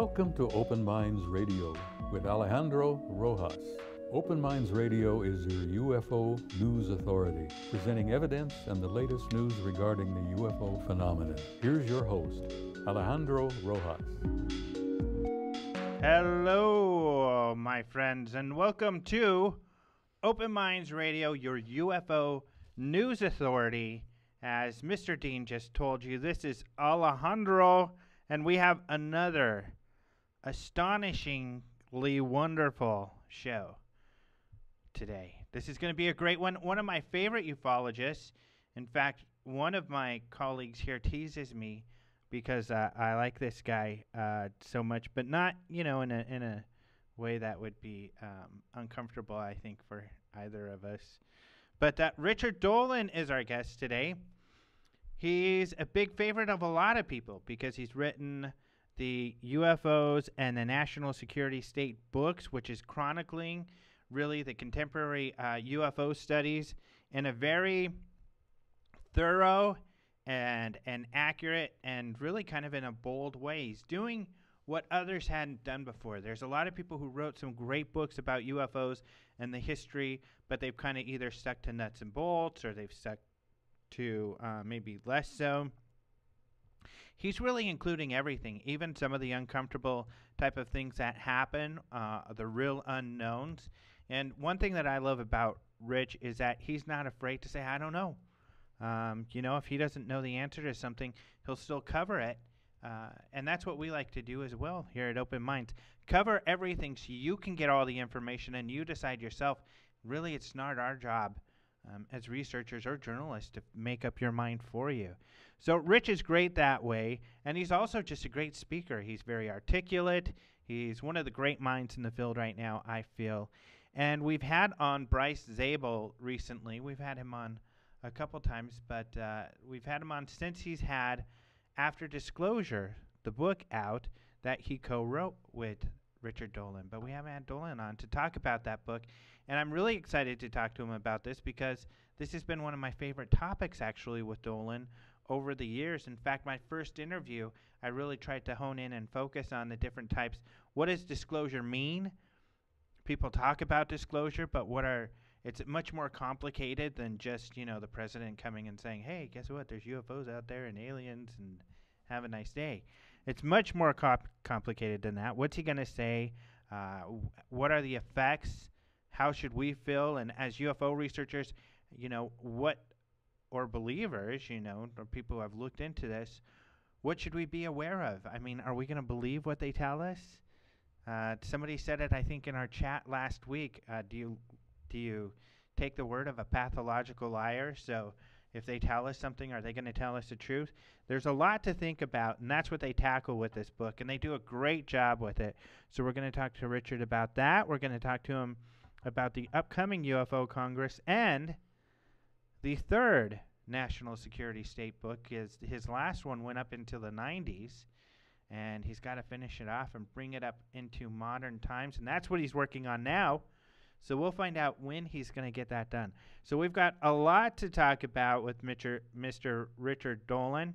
Welcome to Open Minds Radio with Alejandro Rojas. Open Minds Radio is your UFO news authority, presenting evidence and the latest news regarding the UFO phenomenon. Here's your host, Alejandro Rojas. Hello, my friends, and welcome to Open Minds Radio, your UFO news authority. As Mr. Dean just told you, this is Alejandro, and we have another astonishingly wonderful show today. This is going to be a great one. One of my favorite ufologists. In fact, one of my colleagues here teases me because uh, I like this guy uh, so much, but not you know in a in a way that would be um, uncomfortable. I think for either of us. But uh, Richard Dolan is our guest today. He's a big favorite of a lot of people because he's written the UFOs and the National Security State books, which is chronicling really the contemporary uh, UFO studies in a very thorough and and accurate and really kind of in a bold way. He's doing what others hadn't done before. There's a lot of people who wrote some great books about UFOs and the history, but they've kind of either stuck to nuts and bolts or they've stuck to uh, maybe less so. He's really including everything, even some of the uncomfortable type of things that happen, uh, the real unknowns. And one thing that I love about Rich is that he's not afraid to say, I don't know. Um, you know, if he doesn't know the answer to something, he'll still cover it. Uh, and that's what we like to do as well here at Open Minds. Cover everything so you can get all the information and you decide yourself. Really, it's not our job um, as researchers or journalists to make up your mind for you. So, Rich is great that way, and he's also just a great speaker. He's very articulate. He's one of the great minds in the field right now, I feel. And we've had on Bryce Zabel recently. We've had him on a couple times, but uh, we've had him on since he's had After Disclosure, the book out that he co wrote with Richard Dolan. But we haven't had Dolan on to talk about that book. And I'm really excited to talk to him about this because this has been one of my favorite topics actually with Dolan over the years. In fact, my first interview, I really tried to hone in and focus on the different types. What does disclosure mean? People talk about disclosure, but what are it's much more complicated than just, you know, the president coming and saying, "Hey, guess what? There's UFOs out there and aliens and have a nice day." It's much more comp- complicated than that. What's he going to say? Uh, what are the effects? How should we feel? And as UFO researchers, you know, what, or believers, you know, or people who have looked into this, what should we be aware of? I mean, are we going to believe what they tell us? Uh, somebody said it, I think, in our chat last week. Uh, do you do you take the word of a pathological liar? So if they tell us something, are they going to tell us the truth? There's a lot to think about, and that's what they tackle with this book, and they do a great job with it. So we're going to talk to Richard about that. We're going to talk to him about the upcoming UFO Congress and the third national security state book. Is his last one went up into the 90s, and he's got to finish it off and bring it up into modern times, and that's what he's working on now. So we'll find out when he's going to get that done. So we've got a lot to talk about with Mr. Mr. Richard Dolan,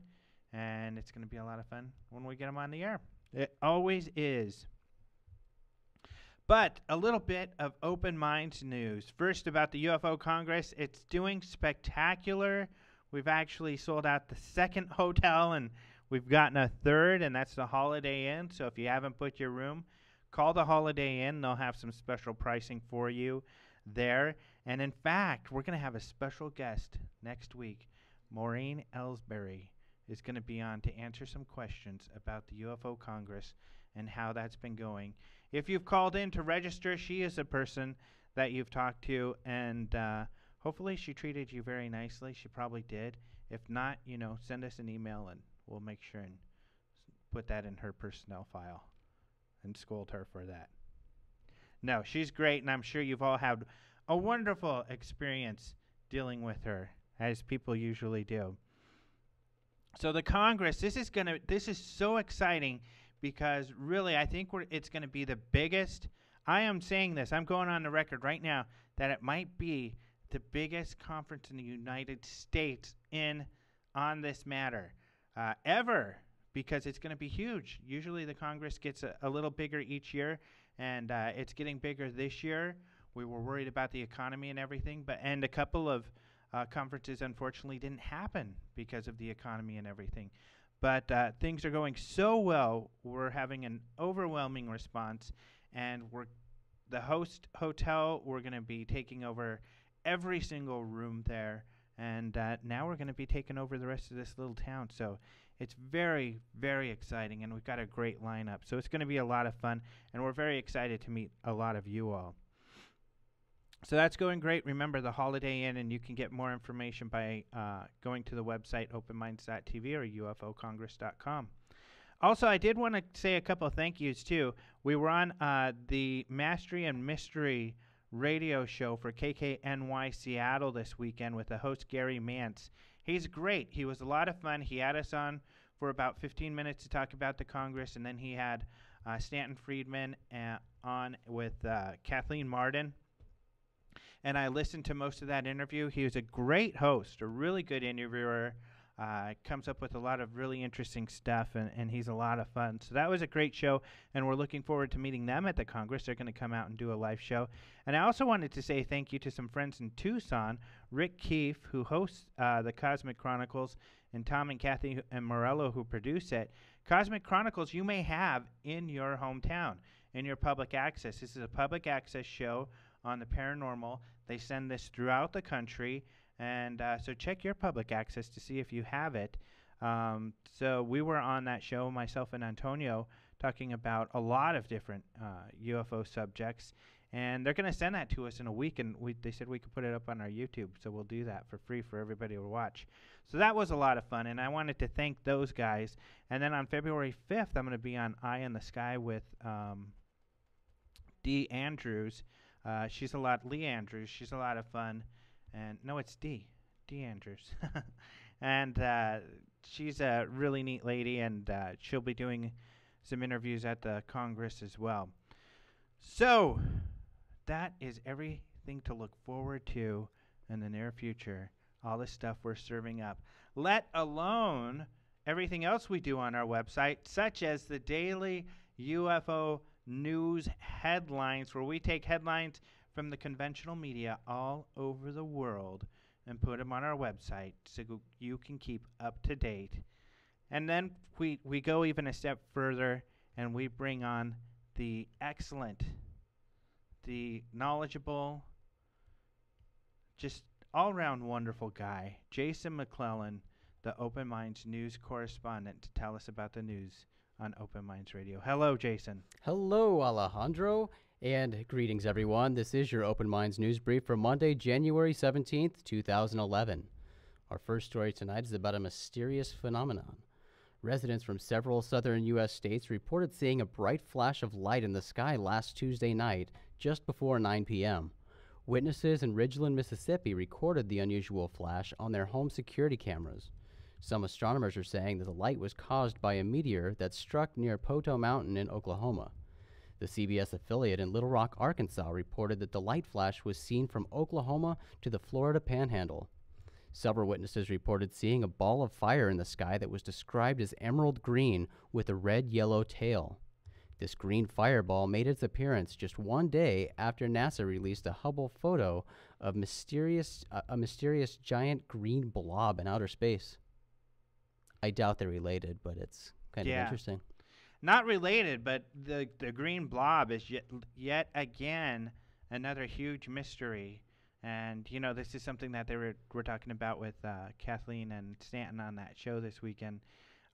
and it's going to be a lot of fun when we get him on the air. It always is. But a little bit of open minds news. First, about the UFO Congress, it's doing spectacular. We've actually sold out the second hotel, and we've gotten a third, and that's the Holiday Inn. So if you haven't booked your room, Call the Holiday Inn. They'll have some special pricing for you there. And in fact, we're going to have a special guest next week. Maureen Ellsbury is going to be on to answer some questions about the UFO Congress and how that's been going. If you've called in to register, she is a person that you've talked to, and uh, hopefully she treated you very nicely. She probably did. If not, you know, send us an email and we'll make sure and put that in her personnel file and scold her for that. No, she's great, and I'm sure you've all had a wonderful experience dealing with her, as people usually do. So the Congress, this is gonna, this is so exciting because really, I think it's going to be the biggest. I am saying this. I'm going on the record right now that it might be the biggest conference in the United States in on this matter uh, ever because it's going to be huge. Usually the Congress gets a, a little bigger each year, and uh, it's getting bigger this year. We were worried about the economy and everything, but and a couple of uh, conferences unfortunately didn't happen because of the economy and everything. But uh, things are going so well. We're having an overwhelming response, and we're the host hotel. We're going to be taking over every single room there, and uh, now we're going to be taking over the rest of this little town. So it's very, very exciting, and we've got a great lineup. So it's going to be a lot of fun, and we're very excited to meet a lot of you all. So that's going great. Remember the Holiday Inn, and you can get more information by uh, going to the website openminds.tv or ufocongress.com. Also, I did want to say a couple thank yous too. We were on uh, the Mastery and Mystery radio show for KKNY Seattle this weekend with the host Gary Mance. He's great. He was a lot of fun. He had us on for about 15 minutes to talk about the Congress, and then he had uh, Stanton Friedman uh, on with uh, Kathleen Marden and I listened to most of that interview. He was a great host, a really good interviewer. Uh, comes up with a lot of really interesting stuff, and, and he's a lot of fun. So that was a great show, and we're looking forward to meeting them at the Congress. They're going to come out and do a live show. And I also wanted to say thank you to some friends in Tucson Rick Keefe, who hosts uh, the Cosmic Chronicles, and Tom and Kathy and Morello, who produce it. Cosmic Chronicles you may have in your hometown, in your public access. This is a public access show on the paranormal. They send this throughout the country, and uh, so check your public access to see if you have it. Um, so we were on that show, myself and Antonio, talking about a lot of different uh, UFO subjects, and they're going to send that to us in a week. And we, they said we could put it up on our YouTube, so we'll do that for free for everybody to watch. So that was a lot of fun, and I wanted to thank those guys. And then on February 5th, I'm going to be on Eye in the Sky with um, Dee Andrews. Uh, she's a lot. Lee Andrews. She's a lot of fun. And no, it's Dee. Dee Andrews. and uh, she's a really neat lady, and uh, she'll be doing some interviews at the Congress as well. So that is everything to look forward to in the near future. All the stuff we're serving up, let alone everything else we do on our website, such as the daily UFO news headlines, where we take headlines from the conventional media all over the world and put them on our website so you can keep up to date. And then we, we go even a step further and we bring on the excellent, the knowledgeable, just all round wonderful guy, Jason McClellan, the Open Minds news correspondent, to tell us about the news on Open Minds Radio. Hello, Jason. Hello, Alejandro, and greetings, everyone. This is your Open Minds news brief for Monday, January 17th, 2011. Our first story tonight is about a mysterious phenomenon. Residents from several southern U.S. states reported seeing a bright flash of light in the sky last Tuesday night, just before 9 p.m. Witnesses in Ridgeland, Mississippi recorded the unusual flash on their home security cameras. Some astronomers are saying that the light was caused by a meteor that struck near Poteau Mountain in Oklahoma. The CBS affiliate in Little Rock, Arkansas reported that the light flash was seen from Oklahoma to the Florida panhandle. Several witnesses reported seeing a ball of fire in the sky that was described as emerald green with a red yellow tail. This green fireball made its appearance just one day after NASA released a Hubble photo of mysterious, uh, a mysterious giant green blob in outer space. I doubt they're related, but it's kind Yeah. of interesting. Not related, but the the green blob is yet yet again another huge mystery. And you know, this is something that they were were talking about with uh, Kathleen and Stanton on that show this weekend.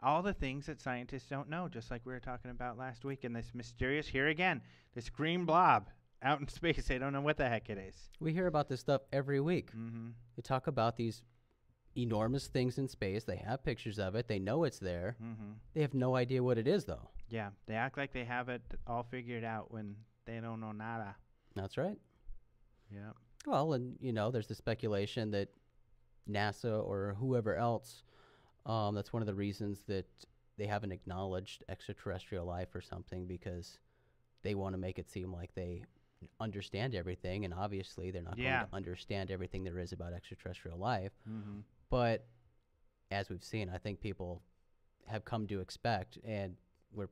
All the things that scientists don't know, just like we were talking about last week, and this mysterious here again, this green blob out in space. They don't know what the heck it is. We hear about this stuff every week. Mm-hmm. They talk about these enormous things in space. They have pictures of it. They know it's there. Mm-hmm. They have no idea what it is, though. Yeah, they act like they have it all figured out when they don't know nada. That's right. Yeah. Well, and you know, there's the speculation that NASA or whoever else, um, that's one of the reasons that they haven't acknowledged extraterrestrial life or something because they want to make it seem like they understand everything, and obviously they're not Yeah. going to understand everything there is about extraterrestrial life. Mm-hmm. But as we've seen, I think people have come to expect, and we're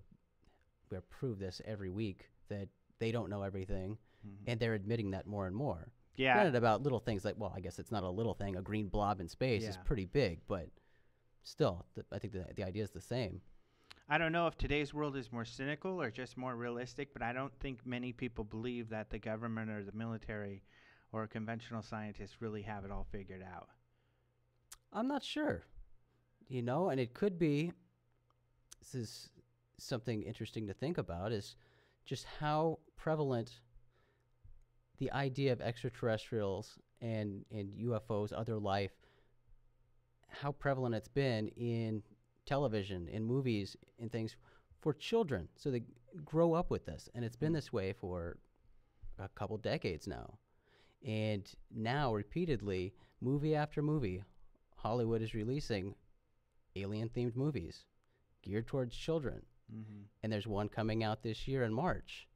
we're proved this every week that they don't know everything, Mhm. and they're admitting that more and more. Yeah. Granted, about little things like, well, I guess it's not a little thing. A green blob in space is pretty big, but still, th- I think the the idea is the same. I don't know if today's world is more cynical or just more realistic, but I don't think many people believe that the government or the military or conventional scientists really have it all figured out. I'm not sure, you know, and it could be. This is something interesting to think about is just how prevalent the idea of extraterrestrials and and UFOs, other life, how prevalent it's been in television, in movies, in things for children, so they grow up with this, and it's been this way for a couple decades now, and now repeatedly, movie after movie, Hollywood is releasing alien-themed movies geared towards children Mm-hmm. and there's one coming out this year in March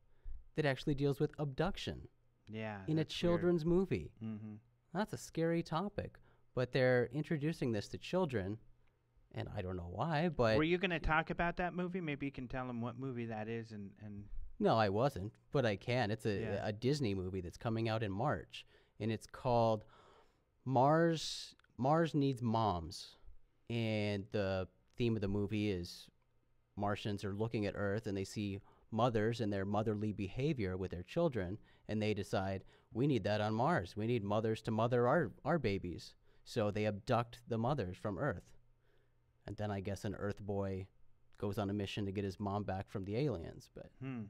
that actually deals with abduction Yeah. in a children's movie. Mm-hmm. That's a scary topic, but they're introducing this to children, and I don't know why, but Were you going to talk about that movie? Maybe you can tell them what movie that is and, and no, I wasn't, but I can. It's a, Yeah. a Disney movie that's coming out in March, and it's called Mars Mars Needs Moms, and the theme of the movie is Martians are looking at Earth and they see mothers and their motherly behavior with their children, and they decide we need that on Mars. We need mothers to mother our our babies, so they abduct the mothers from Earth, and then I guess an Earth boy goes on a mission to get his mom back from the aliens, but hmm.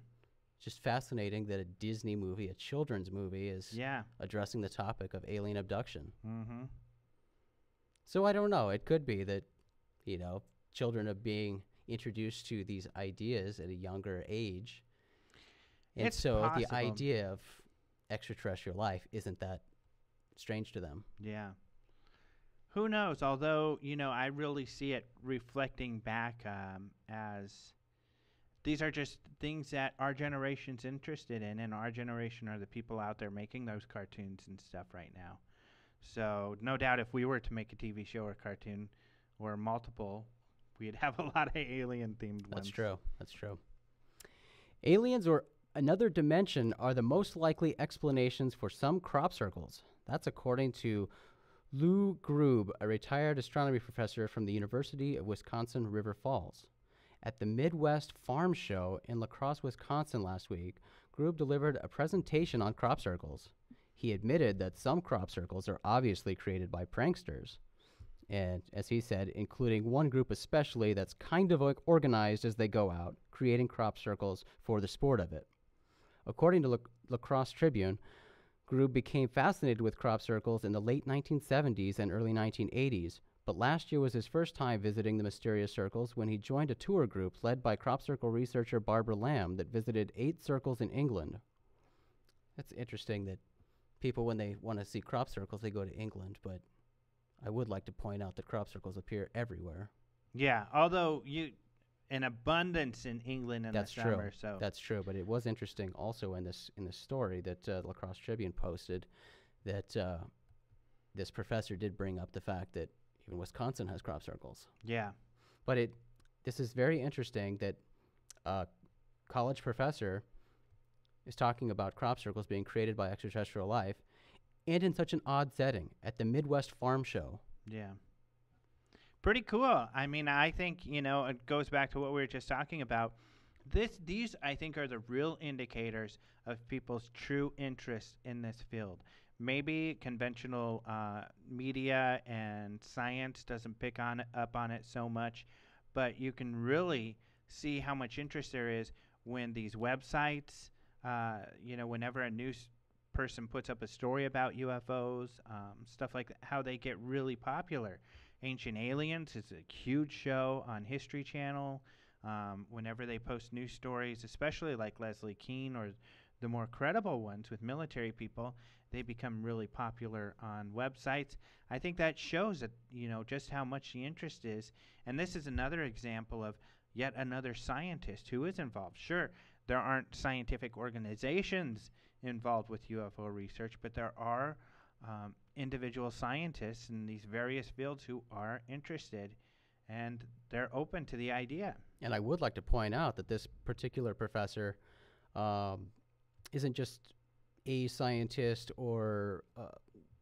just fascinating that a Disney movie, a children's movie, is Yeah. addressing the topic of alien abduction. Mm-hmm. So I don't know. It could be that, you know, children are being introduced to these ideas at a younger age. And It's so the idea of extraterrestrial life isn't that strange to them. Yeah. Who knows? Although, you know, I really see it reflecting back um, as these are just things that our generation's interested in, and our generation are the people out there making those cartoons and stuff right now. So, no doubt if we were to make a TV show or cartoon or multiple, we'd have a lot of alien themed ones. That's true. That's true. Aliens or another dimension are the most likely explanations for some crop circles. That's according to Lou Grube, a retired astronomy professor from the University of Wisconsin River Falls. At the Midwest Farm Show in La Crosse, Wisconsin last week, Grube delivered a presentation on crop circles. He admitted that some crop circles are obviously created by pranksters. And as he said, including one group especially that's kind of organized as they go out, creating crop circles for the sport of it. According to La, La Crosse Tribune, Grube became fascinated with crop circles in the late 1970s and early 1980s, but last year was his first time visiting the mysterious circles when he joined a tour group led by crop circle researcher Barbara Lamb that visited eight circles in England. That's interesting that people, when they want to see crop circles, they go to England, but I would like to point out that crop circles appear everywhere. Yeah, although you, an abundance in England in That's the true. summer. So That's true, but it was interesting also in this in this story that uh, La Crosse Tribune posted that uh, this professor did bring up the fact that even Wisconsin has crop circles. yeah, But it this is very interesting that a college professor is talking about crop circles being created by extraterrestrial life and in such an odd setting at the Midwest Farm Show. Yeah. Pretty cool. I mean, I think, you know, it goes back to what we were just talking about. This these I think are the real indicators of people's true interest in this field. Maybe conventional uh, media and science doesn't pick on up on it so much, but you can really see how much interest there is when these websites, uh, you know, whenever a news person puts up a story about UFOs, um, stuff like that, how they get really popular. Ancient Aliens is a huge show on History Channel. Um, whenever they post news stories, especially like Leslie Kean or the more credible ones with military people, they become really popular on websites. I think that shows that you know just how much the interest is. And this is another example of yet another scientist who is involved. Sure, there aren't scientific organizations involved with UFO research, but there are um, individual scientists in these various fields who are interested and they're open to the idea. And I would like to point out that this particular professor um, isn't just a scientist or uh,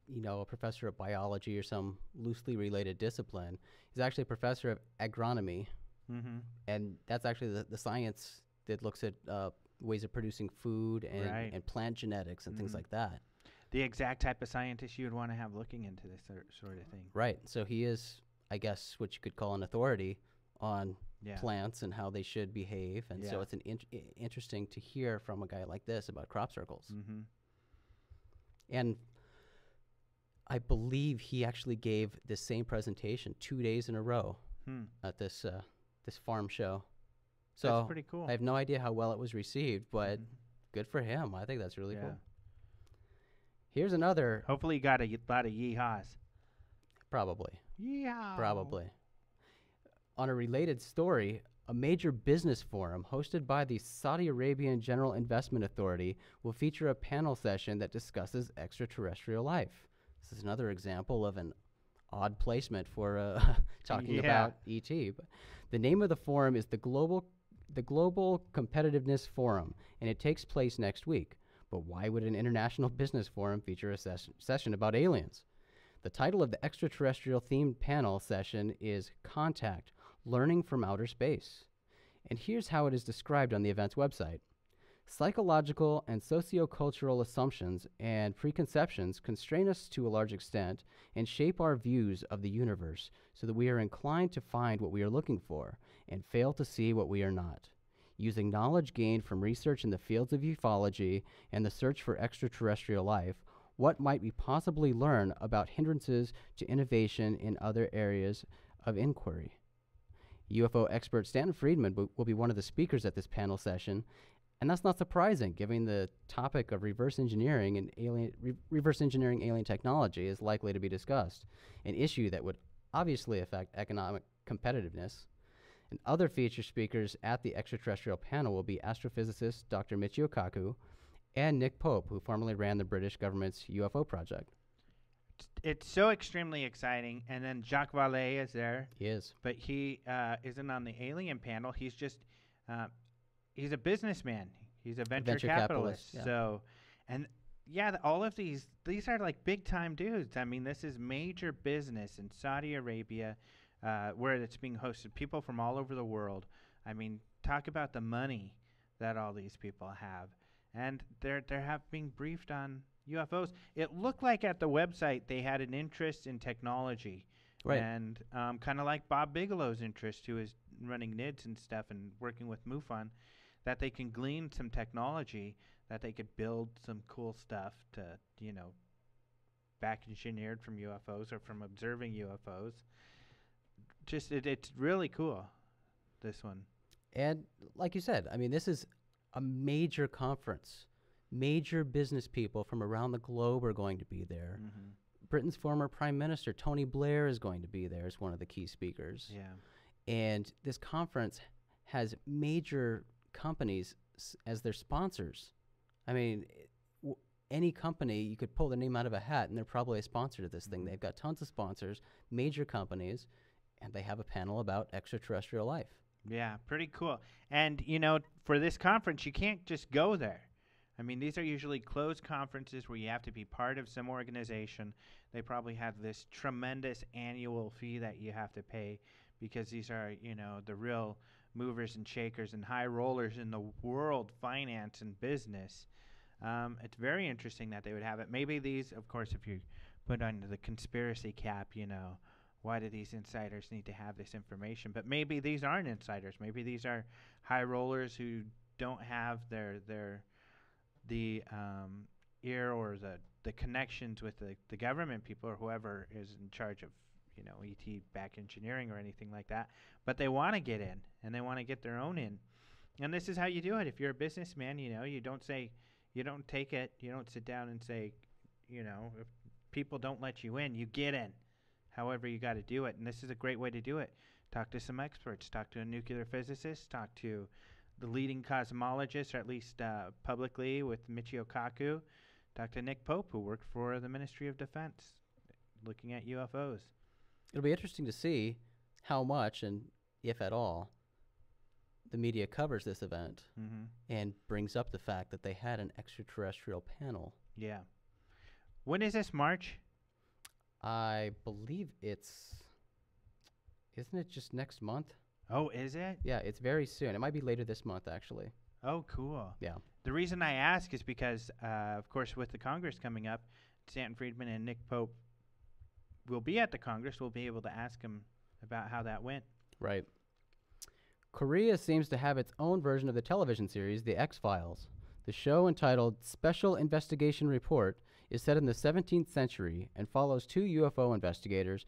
you know a professor of biology or some loosely related discipline. He's actually a professor of agronomy, Mm-hmm. and that's actually the, the science that looks at uh, ways of producing food and, Right. and plant genetics and things Mhm. like that. The exact type of scientist you would want to have looking into this sort of thing. Right. So he is, I guess, what you could call an authority on Yeah. plants and how they should behave. And so it's an int- i- interesting to hear from a guy like this about crop circles. Mm-hmm. And I believe he actually gave the same presentation two days in a row Hmm. at this uh, this farm show. That's So pretty cool. I have no idea how well it was received, but Mhm. good for him. I think that's really Yeah. cool. Here's another, Hopefully, you got a lot of yeehaws. probably. Yeehaw. Probably. On a related story, a major business forum hosted by the Saudi Arabian General Investment Authority will feature a panel session that discusses extraterrestrial life. This is another example of an odd placement for uh, talking Yeah. about ET. But the name of the forum is the Global the Global Competitiveness Forum, and it takes place next week. But why would an international business forum feature a session, session about aliens? The title of the extraterrestrial themed panel session is Contact Learning from Outer Space. And here's how it is described on the event's website Psychological and sociocultural assumptions and preconceptions constrain us to a large extent and shape our views of the universe so that we are inclined to find what we are looking for and fail to see what we are not. Using knowledge gained from research in the fields of ufology and the search for extraterrestrial life, what might we possibly learn about hindrances to innovation in other areas of inquiry? UFO expert Stanton Friedman will be one of the speakers at this panel session, and that's not surprising, given the topic of reverse engineering and alien re- reverse engineering alien technology is likely to be discussed, an issue that would obviously affect economic competitiveness. And other featured speakers at the extraterrestrial panel will be astrophysicist Dr. Michio Kaku and Nick Pope, who formerly ran the British government's UFO project. It's- so extremely exciting. And then Jacques Vallée is there, He is. but he uh, isn't on the alien panel. He's just uh, he's a businessman. He's a venture, venture capitalist. capitalist, yeah. So, and yeah, th- all of these these are like big time dudes. I mean, this is major business in Saudi Arabia, uh, where it's being hosted. People from all over the world. I mean, talk about the money that all these people have, and they're they're have being briefed on UFOs. It looked like at the website they had an interest in technology. Right. And um, kind of like Bob Bigelow's interest, who is running NIDS and stuff and working with MUFON, that they can glean some technology that they could build some cool stuff to, you know, back engineered from UFOs or from observing UFOs. Just, it, it's really cool, this one. And like you said, I mean, this is a major conference. Major business people from around the globe are going to be there. Mm-hmm. Britain's former prime minister, Tony Blair, is going to be there as one of the key speakers. Yeah. And this conference has major companies s- as their sponsors. I mean, w- any company, you could pull their name out of a hat and they're probably a sponsor to this thing. Mhm. They've got tons of sponsors, major companies, and they have a panel about extraterrestrial life. Yeah, pretty cool. And you know, for this conference, you can't just go there. I mean, these are usually closed conferences where you have to be part of some organization. They probably have this tremendous annual fee that you have to pay because these are, you know, the real movers and shakers and high rollers in the world finance and business. Um, it's very interesting that they would have it. Maybe these, of course, if you put under the conspiracy cap, you know, why do these insiders need to have this information? But maybe these aren't insiders. Maybe these are high rollers who don't have their their the um, ear or the the connections with the, the government people or whoever is in charge of you know ET back engineering or anything like that. But they want to get in and they want to get their own in. And this is how you do it. If you're a businessman, you know, you don't say you don't take it. You don't sit down and say, you know, if people don't let you in, you get in however you got to do it. And this is a great way to do it. Talk to some experts. Talk to a nuclear physicist. Talk to the leading cosmologist, or at least uh, publicly with Michio Kaku. Talk to Nick Pope, who worked for the Ministry of Defense, looking at UFOs. It'll be interesting to see how much and if at all the media covers this event Mm-hmm. and brings up the fact that they had an extraterrestrial panel. Yeah. When is this March? I believe it's isn't it just next month? Oh, is it? Yeah, it's very soon. It might be later this month actually. Oh, cool. Yeah. The reason I ask is because, uh, of course, with the Congress coming up, Stanton Friedman and Nick Pope will be at the Congress. We'll be able to ask them about how that went. Right. Korea seems to have its own version of the television series, The X Files. The show, entitled Special Investigation Report, is set in the 17th century and follows two UFO investigators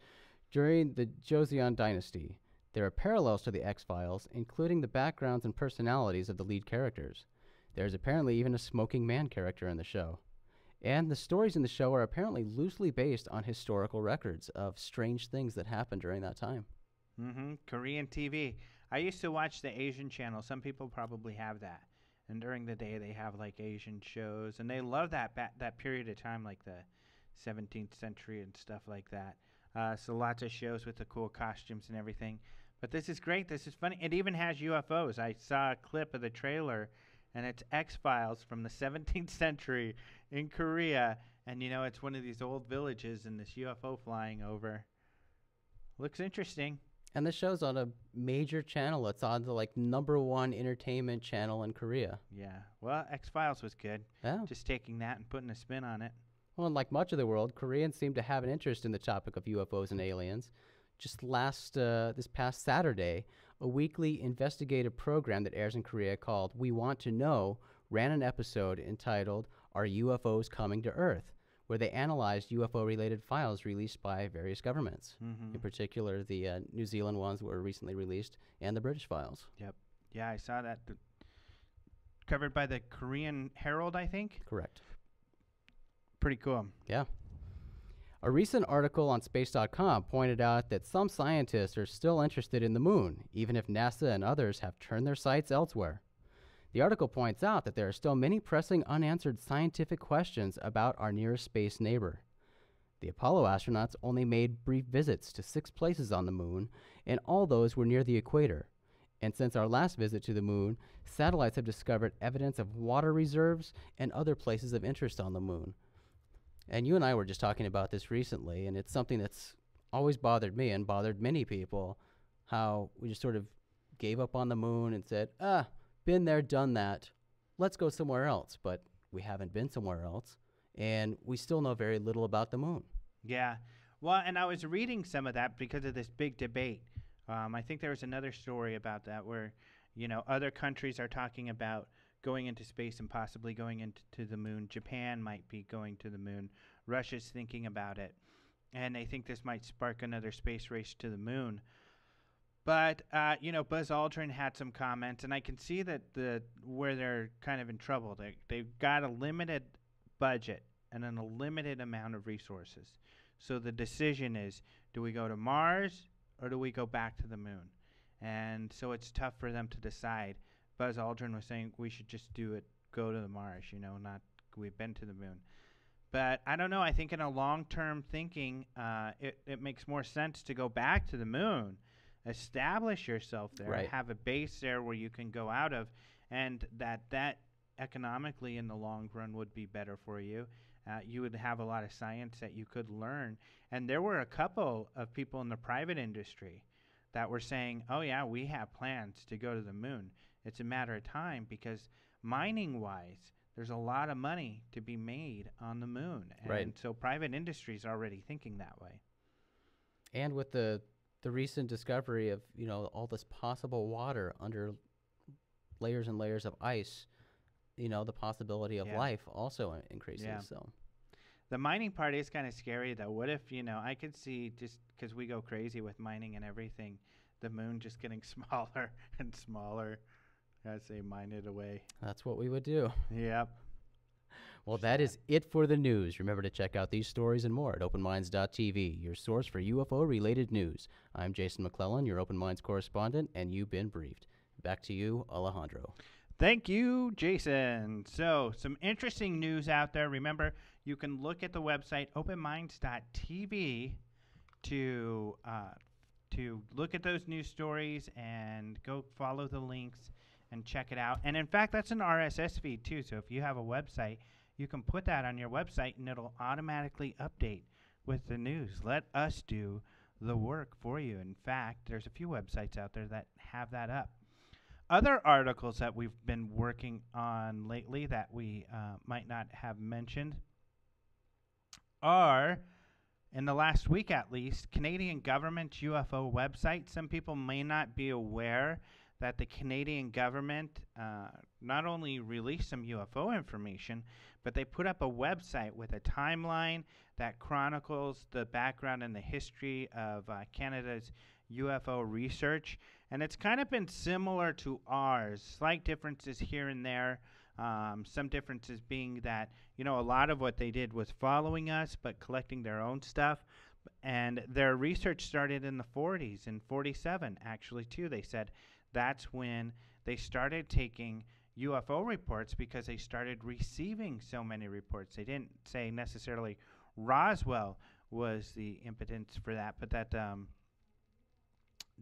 during the Joseon dynasty. There are parallels to The X Files, including the backgrounds and personalities of the lead characters. There is apparently even a smoking man character in the show. And the stories in the show are apparently loosely based on historical records of strange things that happened during that time. Mm-hmm. Korean TV. I used to watch the Asian channel. Some people probably have that. And during the day, they have like Asian shows, and they love that ba- that period of time, like the 17th century and stuff like that. Uh, so lots of shows with the cool costumes and everything. But this is great. This is funny. It even has UFOs. I saw a clip of the trailer, and it's X Files from the 17th century in Korea. And you know, it's one of these old villages, and this UFO flying over. Looks interesting. And the show's on a major channel. It's on the like number one entertainment channel in Korea. Yeah. Well, X Files was good. Yeah. Just taking that and putting a spin on it. Well, and like much of the world, Koreans seem to have an interest in the topic of UFOs and aliens. Just last, uh, this past Saturday, a weekly investigative program that airs in Korea called We Want to Know ran an episode entitled Are UFOs Coming to Earth? Where they analyzed UFO related files released by various governments. Mm-hmm. In particular, the uh, New Zealand ones that were recently released and the British files. Yep. Yeah, I saw that. th- covered by the Korean Herald, I think. Correct. Pretty cool. Yeah. A recent article on space.com pointed out that some scientists are still interested in the moon, even if NASA and others have turned their sights elsewhere. The article points out that there are still many pressing unanswered scientific questions about our nearest space neighbor. The Apollo astronauts only made brief visits to six places on the moon, and all those were near the equator. And since our last visit to the moon, satellites have discovered evidence of water reserves and other places of interest on the moon. And you and I were just talking about this recently, and it's something that's always bothered me and bothered many people how we just sort of gave up on the moon and said, ah, been there, done that. Let's go somewhere else. But we haven't been somewhere else, and we still know very little about the moon. Yeah. Well, and I was reading some of that because of this big debate. Um, I think there was another story about that where, you know, other countries are talking about going into space and possibly going into the moon. Japan might be going to the moon. Russia's thinking about it. And they think this might spark another space race to the moon. But uh, you know, Buzz Aldrin had some comments, and I can see that the where they're kind of in trouble. They they've got a limited budget and then a limited amount of resources. So the decision is: do we go to Mars or do we go back to the moon? And so it's tough for them to decide. Buzz Aldrin was saying we should just do it, go to the Mars. You know, not we've been to the moon. But I don't know. I think in a long-term thinking, uh, it it makes more sense to go back to the moon establish yourself there, Right. have a base there where you can go out of, and that that economically in the long run would be better for you. Uh, you would have a lot of science that you could learn, and there were a couple of people in the private industry that were saying, "Oh yeah, we have plans to go to the moon. It's a matter of time because mining-wise." There's a lot of money to be made on the moon, and Right. so private industry is already thinking that way. And with the the recent discovery of you know all this possible water under layers and layers of ice, you know the possibility of Yeah. life also increases. Yeah. So The mining part is kind of scary, though. What if, you know, I could see just because we go crazy with mining and everything, the moon just getting smaller and smaller as they mine it away. that's what we would do. Yep. Well, that is it for the news. Remember to check out these stories and more at openminds.tv, your source for UFO related news. I'm Jason McClellan, your Open Minds correspondent, and you've been briefed. Back to you, Alejandro. Thank you, Jason. So, some interesting news out there. Remember, you can look at the website openminds.tv to uh, to look at those news stories and go follow the links and check it out. And in fact, that's an RSS feed too. So if you have a website, you can put that on your website and it'll automatically update with the news. Let us do the work for you. In fact, there's a few websites out there that have that up. Other articles that we've been working on lately that we uh, might not have mentioned are, in the last week at least, Canadian government UFO website. Some people may not be aware that the Canadian government uh, not only released some UFO information, but they put up a website with a timeline that chronicles the background and the history of uh, Canada's UFO research. And it's kind of been similar to ours, slight differences here and there. Um, some differences being that, you know, a lot of what they did was following us, but collecting their own stuff. And their research started in the 40s, in 47, actually, too. They said that's when they started taking UFO reports because they started receiving so many reports. They didn't say necessarily Roswell was the impotence for that, but that um,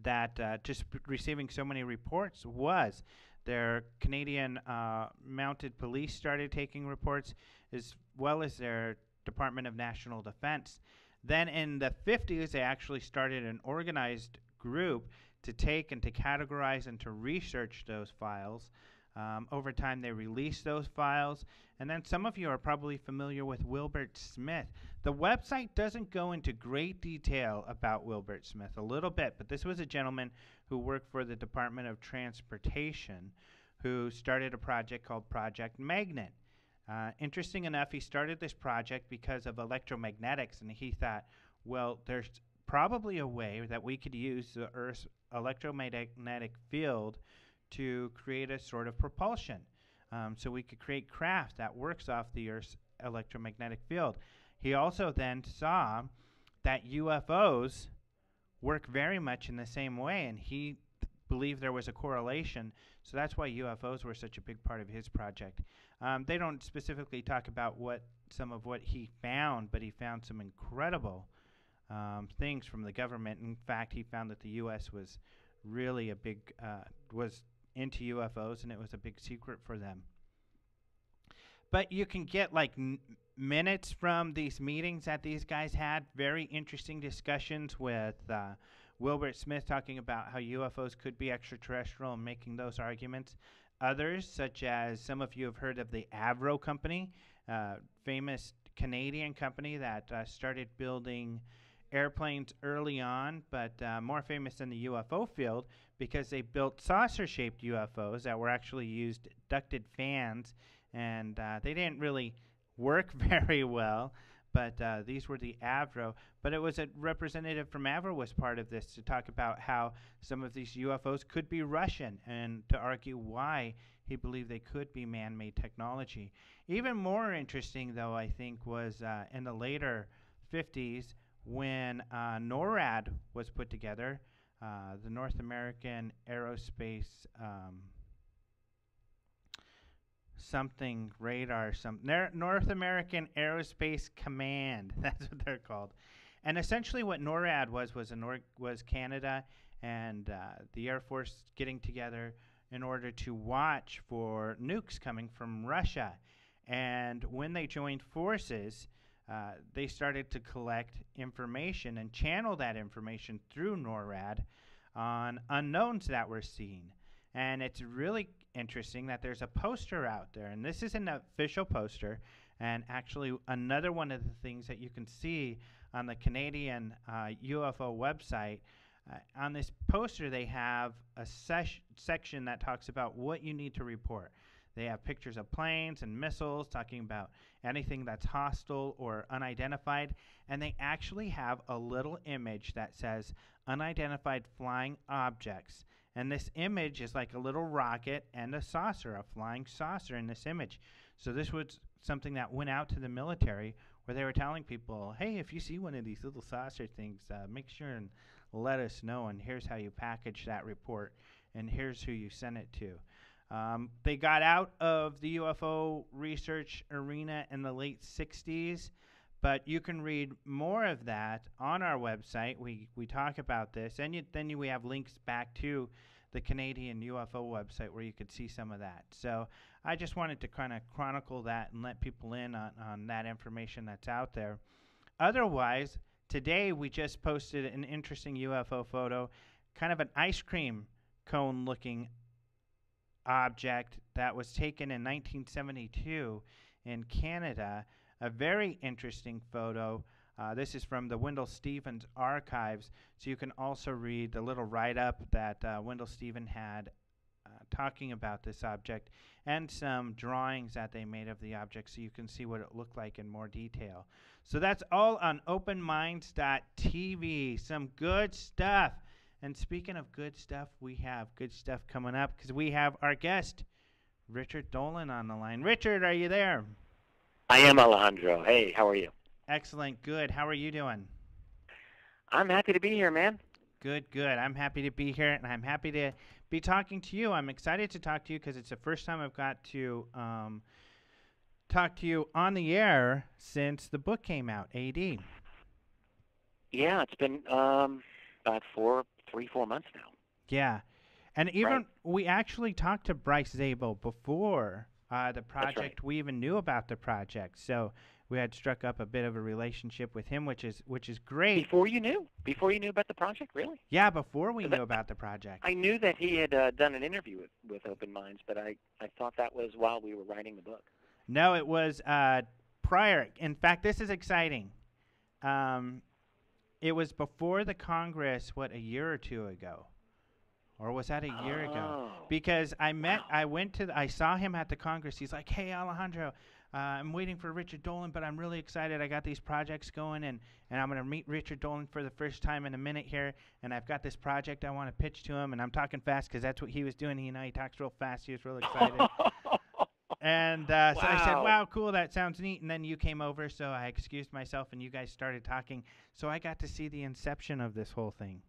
that uh, just receiving so many reports was. Their Canadian uh, Mounted Police started taking reports, as well as their Department of National Defense. Then in the 50s, they actually started an organized group to take and to categorize and to research those files. Um, over time, they released those files. And then some of you are probably familiar with Wilbert Smith. The website doesn't go into great detail about Wilbert Smith, a little bit, but this was a gentleman who worked for the Department of Transportation who started a project called Project Magnet. Uh, interesting enough, he started this project because of electromagnetics, and he thought, well, there's probably a way that we could use the Earth's electromagnetic field to create a sort of propulsion. Um, so we could create craft that works off the Earth's electromagnetic field. He also then saw that UFOs work very much in the same way, and he believed there was a correlation. So that's why UFOs were such a big part of his project. Um, they don't specifically talk about what some of what he found, but he found some incredible um, things from the government. In fact, he found that the U.S. was really a big uh, was into UFOs, and it was a big secret for them. But you can get like n- minutes from these meetings that these guys had. Very interesting discussions with uh, Wilbert Smith talking about how UFOs could be extraterrestrial and making those arguments. Others, such as some of you have heard of the Avro Company, uh, famous Canadian company that uh, started building airplanes early on, but uh, more famous in the UFO field because they built saucer shaped UFOs that were actually used ducted fans, and uh, they didn't really work very well. But uh, these were the Avro. But it was a representative from Avro was part of this to talk about how some of these UFOs could be Russian and to argue why he believed they could be man made technology. Even more interesting, though, I think, was uh, in the later 50s when uh, NORAD was put together, uh, the North American Aerospace um, something radar, some North American Aerospace Command. That's what they're called. And essentially, what NORAD was was was Canada and uh, the Air Force getting together in order to watch for nukes coming from Russia. And when they joined forces, uh, they started to collect information and channel that information through NORAD on unknowns that were seen. And it's really interesting that there's a poster out there, and this is an official poster. And actually, another one of the things that you can see on the Canadian uh, UFO website, uh, on this poster, they have a section that talks about what you need to report. They have pictures of planes and missiles talking about anything that's hostile or unidentified. And they actually have a little image that says unidentified flying objects. And this image is like a little rocket and a saucer, a flying saucer in this image. So this was something that went out to the military where they were telling people, hey, if you see one of these little saucer things, uh, make sure and let us know. And here's how you package that report. And here's who you send it to. Um, they got out of the UFO research arena in the late 60s, But you can read more of that on our website. We we talk about this, and you, then you, we have links back to the Canadian UFO website where you could see some of that. So I just wanted to kind of chronicle that and let people in on, on that information that's out there. Otherwise, today we just posted an interesting UFO photo, kind of an ice cream cone looking object that was taken in 1972 in Canada. A very interesting photo. Uh, this is from the Wendell Stevens archives, so you can also read the little write up that uh, Wendell Stevens had uh, talking about this object and some drawings that they made of the object so you can see what it looked like in more detail. So that's all on openminds.tv. Some good stuff. And speaking of good stuff, we have good stuff coming up because we have our guest, Richard Dolan, on the line. Richard, are you there? I am Alejandro. Hey, how are you? Excellent. Good. How are you doing? I'm happy to be here, man. Good, good. I'm happy to be here, and I'm happy to be talking to you. I'm excited to talk to you because it's the first time I've got to um, talk to you on the air since the book came out, AD. Yeah, it's been um, about four, three, four months now. Yeah, and even Right. we actually talked to Bryce Zabel before uh, the right. project. We even knew about the project, so we had struck up a bit of a relationship with him, which is which is great. Before you knew, before you knew about the project, really? Yeah, before we That- knew about the project. I knew that he had uh, done an interview with, with Open Minds, but I, I thought that was while we were writing the book. No, it was uh, prior. In fact, this is exciting. Um, it was before the Congress, what, a year or two ago? Or was that a year ago? Oh. Because I met, Wow. I went to, the, I saw him at the Congress. He's like, hey, Alejandro, uh, I'm waiting for Richard Dolan, but I'm really excited. I got these projects going, and, and I'm going to meet Richard Dolan for the first time in a minute here. And I've got this project I want to pitch to him. And I'm talking fast because that's what he was doing. He, you know, he talks real fast. He was real excited. And uh, so I said, Wow. "Wow, cool! That sounds neat." And then you came over, so I excused myself, and you guys started talking. So I got to see the inception of this whole thing.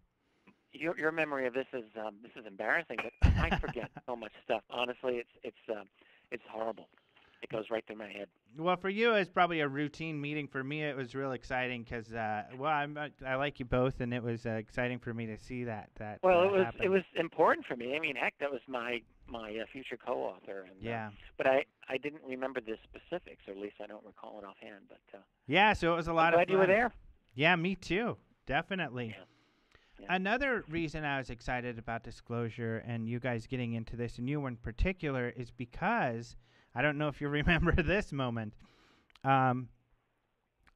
your, your memory of this is um, this is embarrassing, but I forget so much stuff. Honestly, it's it's um, it's horrible. It goes right through my head. Well, for you, it's probably a routine meeting. For me, it was real exciting because, uh, well, I'm, uh, I like you both, and it was uh, exciting for me to see that. That Well, uh, it was happen. it was important for me. I mean, heck, that was my my uh, future co-author, and uh, Yeah, but I I didn't remember the specifics, or at least I don't recall it offhand. But uh, yeah. So it was a lot I'm of glad fun. you were there. Yeah, me too. Definitely. Yeah. Yeah. Another reason I was excited about disclosure and you guys getting into this, and you in particular, is because I don't know if you remember this moment. Um,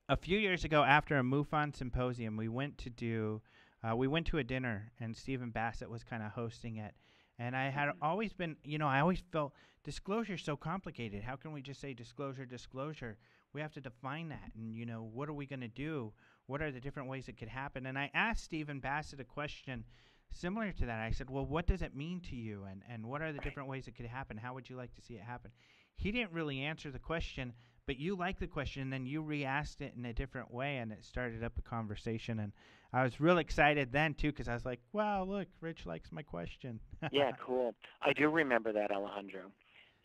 a few years ago, after a MUFON symposium, we went to do, uh, we went to a dinner, and Stephen Bassett was kind of hosting it. And I had Mhm. always been, you know, I always felt disclosure is so complicated. How can we just say disclosure, disclosure? We have to define that. And, you know, what are we going to do? What are the different ways it could happen? And I asked Stephen Bassett a question similar to that. I said, well, what does it mean to you? And, and what are the different ways it could happen? How would you like to see it happen? He didn't really answer the question, but you liked the question, and then you re asked it in a different way, and it started up a conversation. And I was real excited then, too, because I was like, wow, look, Rich likes my question. yeah, cool. I do remember that, Alejandro.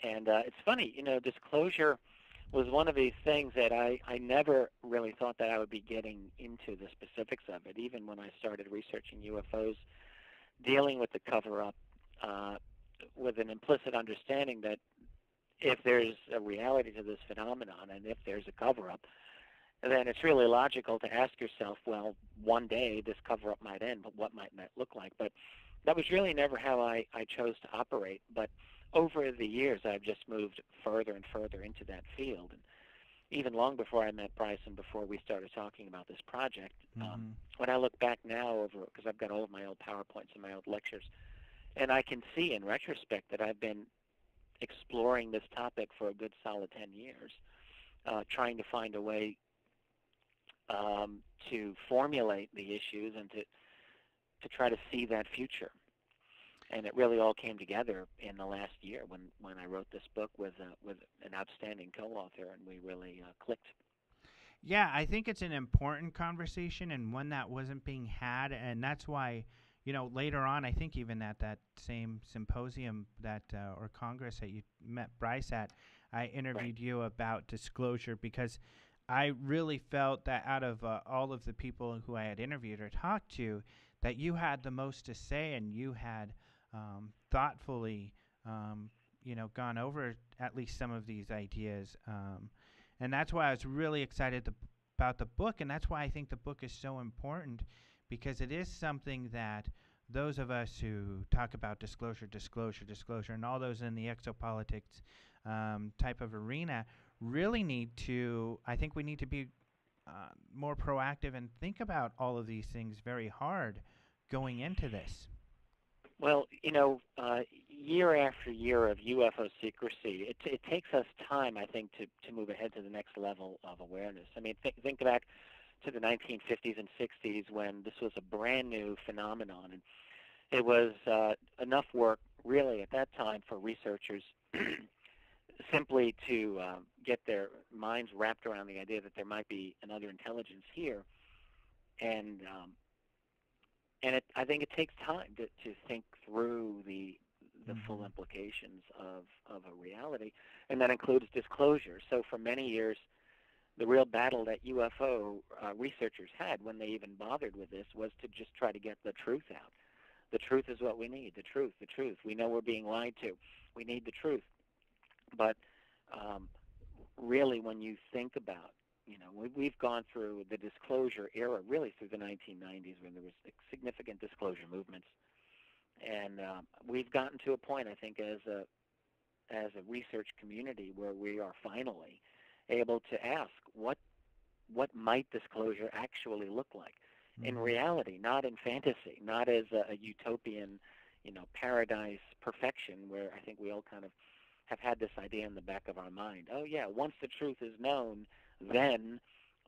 And uh, it's funny, you know, disclosure was one of these things that I, I never really thought that I would be getting into the specifics of it, even when I started researching UFOs, dealing with the cover-up uh, with an implicit understanding that if there's a reality to this phenomenon and if there's a cover-up, then it's really logical to ask yourself, well, one day this cover-up might end, but what might that look like? But that was really never how I, I chose to operate. But over the years, I've just moved further and further into that field. And even long before I met Bryce and before we started talking about this project, um, Mhm. when I look back now over, because I've got all of my old PowerPoints and my old lectures, and I can see in retrospect that I've been exploring this topic for a good solid 10 years, uh, trying to find a way um, to formulate the issues and to to try to see that future. And it really all came together in the last year when, when I wrote this book with uh, with an outstanding co-author, and we really uh, clicked. Yeah, I think it's an important conversation and one that wasn't being had, and that's why, you know, later on, I think even at that same symposium that uh, or congress that you met Bryce at, I interviewed you about disclosure because I really felt that out of uh, all of the people who I had interviewed or talked to, that you had the most to say and you had um, thoughtfully, um, you know, gone over at least some of these ideas. Um, and that's why I was really excited to, about the book, and that's why I think the book is so important because it is something that those of us who talk about disclosure, disclosure, disclosure, and all those in the exopolitics um, type of arena really need to, I think we need to be uh, more proactive and think about all of these things very hard going into this. Well, you know, uh, year after year of UFO secrecy, it, it takes us time, I think, to, to move ahead to the next level of awareness. I mean, th- think back to the 1950s and 60s when this was a brand new phenomenon, and it was uh, enough work, really, at that time for researchers simply to uh, get their minds wrapped around the idea that there might be another intelligence here, and um, and it, I think it takes time to, to think through the the mm-hmm. full implications of of a reality, and that includes disclosure. So for many years, the real battle that UFO uh, researchers had when they even bothered with this was to just try to get the truth out. The truth is what we need. The truth. The truth. We know we're being lied to. We need the truth. But um, really, when you think about you know, we, we've gone through the disclosure era really through the 1990s when there was significant disclosure movements, and um, we've gotten to a point, I think, as a as a research community where we are finally able to ask what what might disclosure actually look like mm-hmm. in reality, not in fantasy, not as a, a utopian, you know, paradise perfection where I think we all kind of have had this idea in the back of our mind. Oh yeah, once the truth is known, then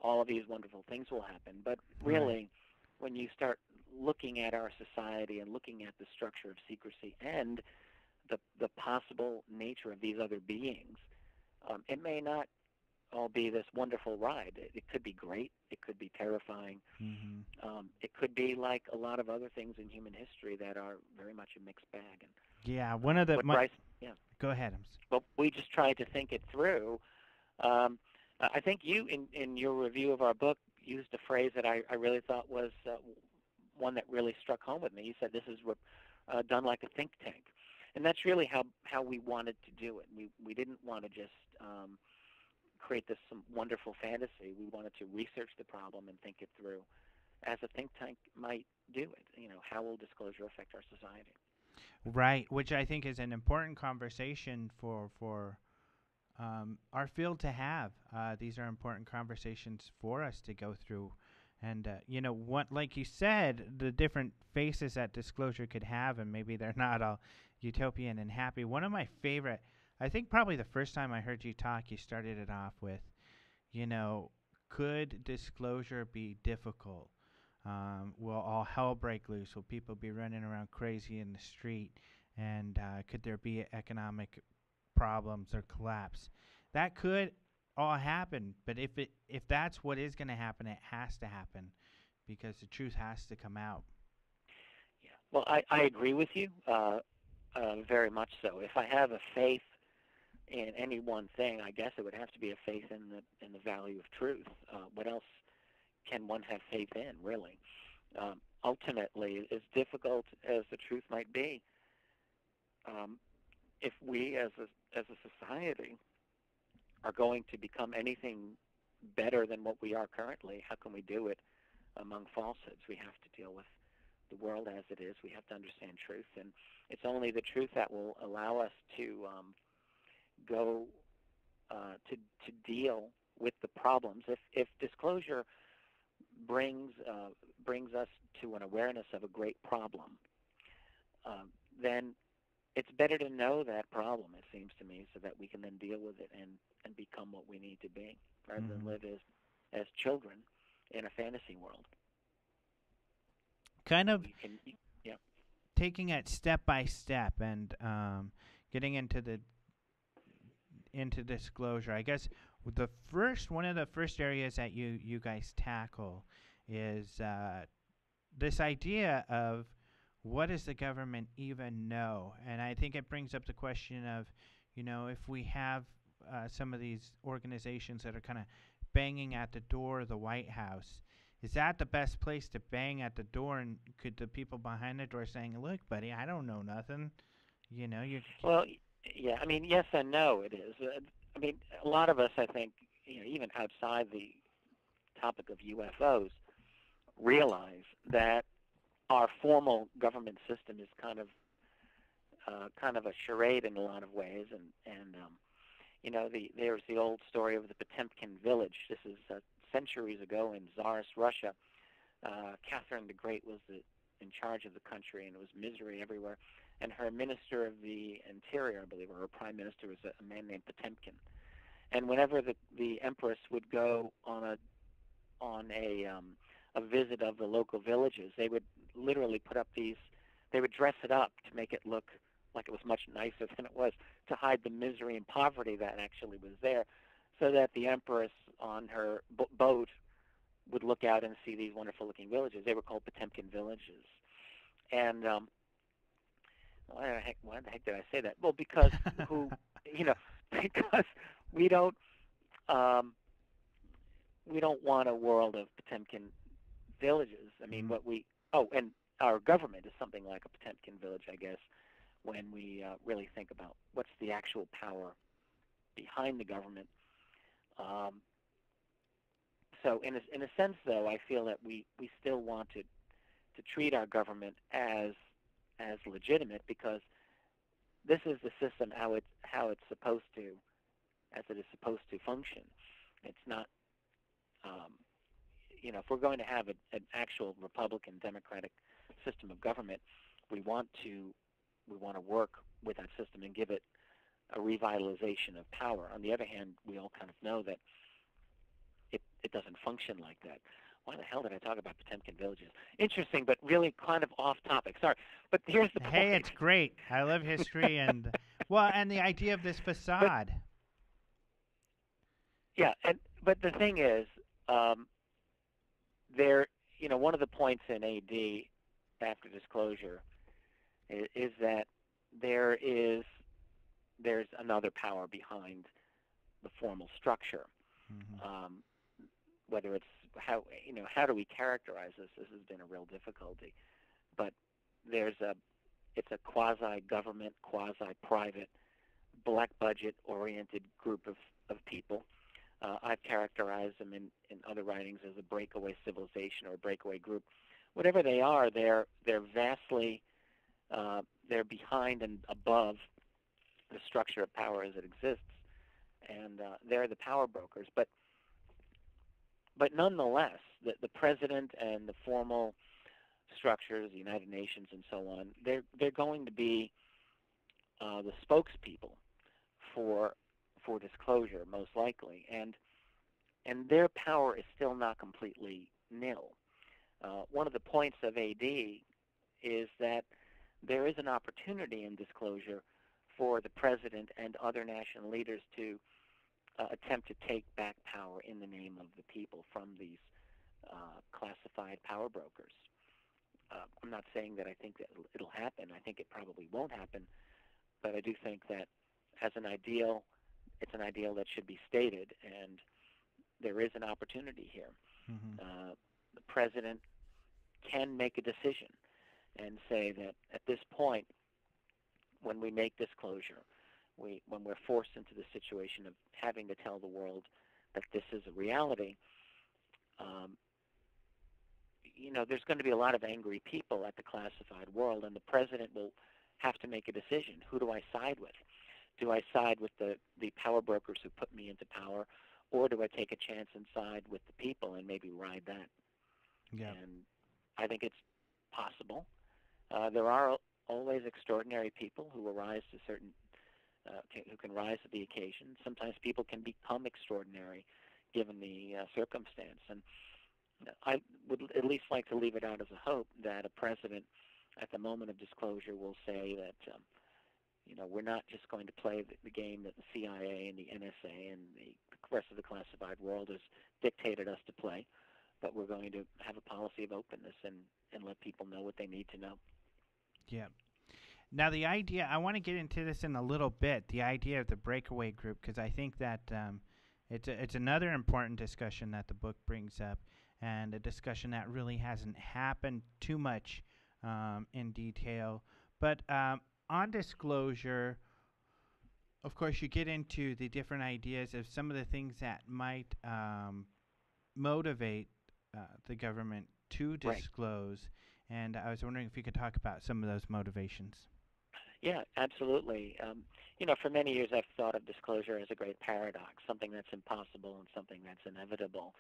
all of these wonderful things will happen. But really, when you start looking at our society and looking at the structure of secrecy and the the possible nature of these other beings, um, it may not all be this wonderful ride. It, it could be great. It could be terrifying. Mm-hmm. Um, it could be like a lot of other things in human history that are very much a mixed bag. And yeah, one of the my, Bryce, yeah. Go ahead. Well, we just tried to think it through. Um, I think you, in, in your review of our book, used a phrase that I, I really thought was uh, one that really struck home with me. You said this is uh, done like a think tank, and that's really how how we wanted to do it. We we didn't want to just um, create this some wonderful fantasy. We wanted to research the problem and think it through, as a think tank might do it. You know, how will disclosure affect our society? Right, which I think is an important conversation for for um, our field to have. Uh, these are important conversations for us to go through. And, uh, you know, what, like you said, the different faces that disclosure could have, and maybe they're not all utopian and happy. One of my favorite, I think probably the first time I heard you talk, you started it off with, you know, could disclosure be difficult? Um, will all hell break loose? Will people be running around crazy in the street? And uh, could there be economic problems or collapse. That could all happen, but if it if that's what is going to happen, it has to happen because the truth has to come out. Yeah. Well, I, I agree with you uh, uh, very much so. If I have a faith in any one thing, I guess it would have to be a faith in the in the value of truth. Uh, what else can one have faith in, really? Um, ultimately, as difficult as the truth might be, um, if we as a as a society are going to become anything better than what we are currently, how can we do it among falsehoods? We have to deal with the world as it is. We have to understand truth, and it's only the truth that will allow us to um, go uh, to to deal with the problems. If if disclosure brings uh, brings us to an awareness of a great problem, uh, then it's better to know that problem, it seems to me, so that we can then deal with it and, and become what we need to be, rather mm-hmm. than live as, as children in a fantasy world. Kind of can, yeah. taking it step by step and um, getting into the into disclosure. I guess the first one of the first areas that you you guys tackle is uh, this idea of what does the government even know? And I think it brings up the question of, you know, if we have uh, some of these organizations that are kind of banging at the door of the White House. Is that the best place to bang at the door? And could the people behind the door saying, "Look, buddy, I don't know nothing," you know, you Well, yeah, I mean, yes and no. It is. I mean, a lot of us, I think, you know, even outside the topic of UFOs, realize that our formal government system is kind of uh, kind of a charade in a lot of ways, and and um, you know, the there's the old story of the Potemkin village. This is uh, centuries ago in Tsarist Russia. Uh, Catherine the Great was the, in charge of the country, and it was misery everywhere. And her minister of the interior, I believe, or her prime minister, was a, man named Potemkin. And whenever the the empress would go on a on a um, a visit of the local villages, they would literally put up these. They would dress it up to make it look like it was much nicer than it was, to hide the misery and poverty that actually was there, so that the empress on her bo- boat would look out and see these wonderful-looking villages. They were called Potemkin villages, and um, why the heck? Why the heck did I say that? Well, because who, you know, because we don't, um, we don't want a world of Potemkin villages. I mean, Mhm. what we oh, and our government is something like a Potemkin village, I guess, when we uh, really think about what's the actual power behind the government. Um, so, in a, in a sense, though, I feel that we, we still want to to treat our government as as legitimate because this is the system how it's how it's supposed to as it is supposed to function. It's not um, you know if we're going to have a, an actual Republican Democratic system of government, we want to we want to work with that system and give it a revitalization of power. On the other hand, we all kind of know that it, it doesn't function like that. Why the hell did I talk about Potemkin villages? Interesting, but really kind of off topic. Sorry, but here's the point. Hey, it's great. I love history and well, and the idea of this facade. Yeah, and but the thing is, um, there, you know, one of the points in AD after disclosure is, is that there is there's another power behind the formal structure. Mhm. Um, whether it's how you know how do we characterize this? This has been a real difficulty, but there's a it's a quasi government, quasi private, black budget oriented group of, of people. Uh, I've characterized them in, in other writings as a breakaway civilization or a breakaway group. Whatever they are, they're they're vastly uh, they're behind and above the structure of power as it exists, and uh, they're the power brokers. But but nonetheless, the, the president and the formal structures, the United Nations, and so on, they're they're going to be uh, the spokespeople for for disclosure, most likely, and and their power is still not completely nil. Uh, one of the points of AD is that there is an opportunity in disclosure for the president and other national leaders to uh, attempt to take back power in the name of the people from these uh, classified power brokers. Uh, I'm not saying that I think that it'll, happen. I think it probably won't happen, but I do think that as an ideal, it's an ideal that should be stated, and there is an opportunity here. Mhm. Uh, the president can make a decision and say that at this point, when we make disclosure, we, when we're forced into the situation of having to tell the world that this is a reality, um, you know, there's going to be a lot of angry people at the classified world, and the president will have to make a decision. Who do I side with? Do I side with the, the power brokers who put me into power, or do I take a chance and side with the people and maybe ride that? Yeah. And I think it's possible. Uh, there are always extraordinary people who arise to certain, uh, who can rise to the occasion. Sometimes people can become extraordinary given the uh, circumstance. And I would at least like to leave it out as a hope that a president at the moment of disclosure will say that, um, you know, we're not just going to play the, the game that the CIA and the NSA and the rest of the classified world has dictated us to play, but we're going to have a policy of openness and, and let people know what they need to know. Yeah. Now the idea I want to get into this in a little bit. The idea of the breakaway group because I think that um, it's a, it's another important discussion that the book brings up, and a discussion that really hasn't happened too much um, in detail. But um, on disclosure, of course, you get into the different ideas of some of the things that might um, motivate uh, the government to Right. disclose. And I was wondering if you could talk about some of those motivations. Yeah, absolutely. Um, you know, for many years I've thought of disclosure as a great paradox, something that's impossible and something that's inevitable.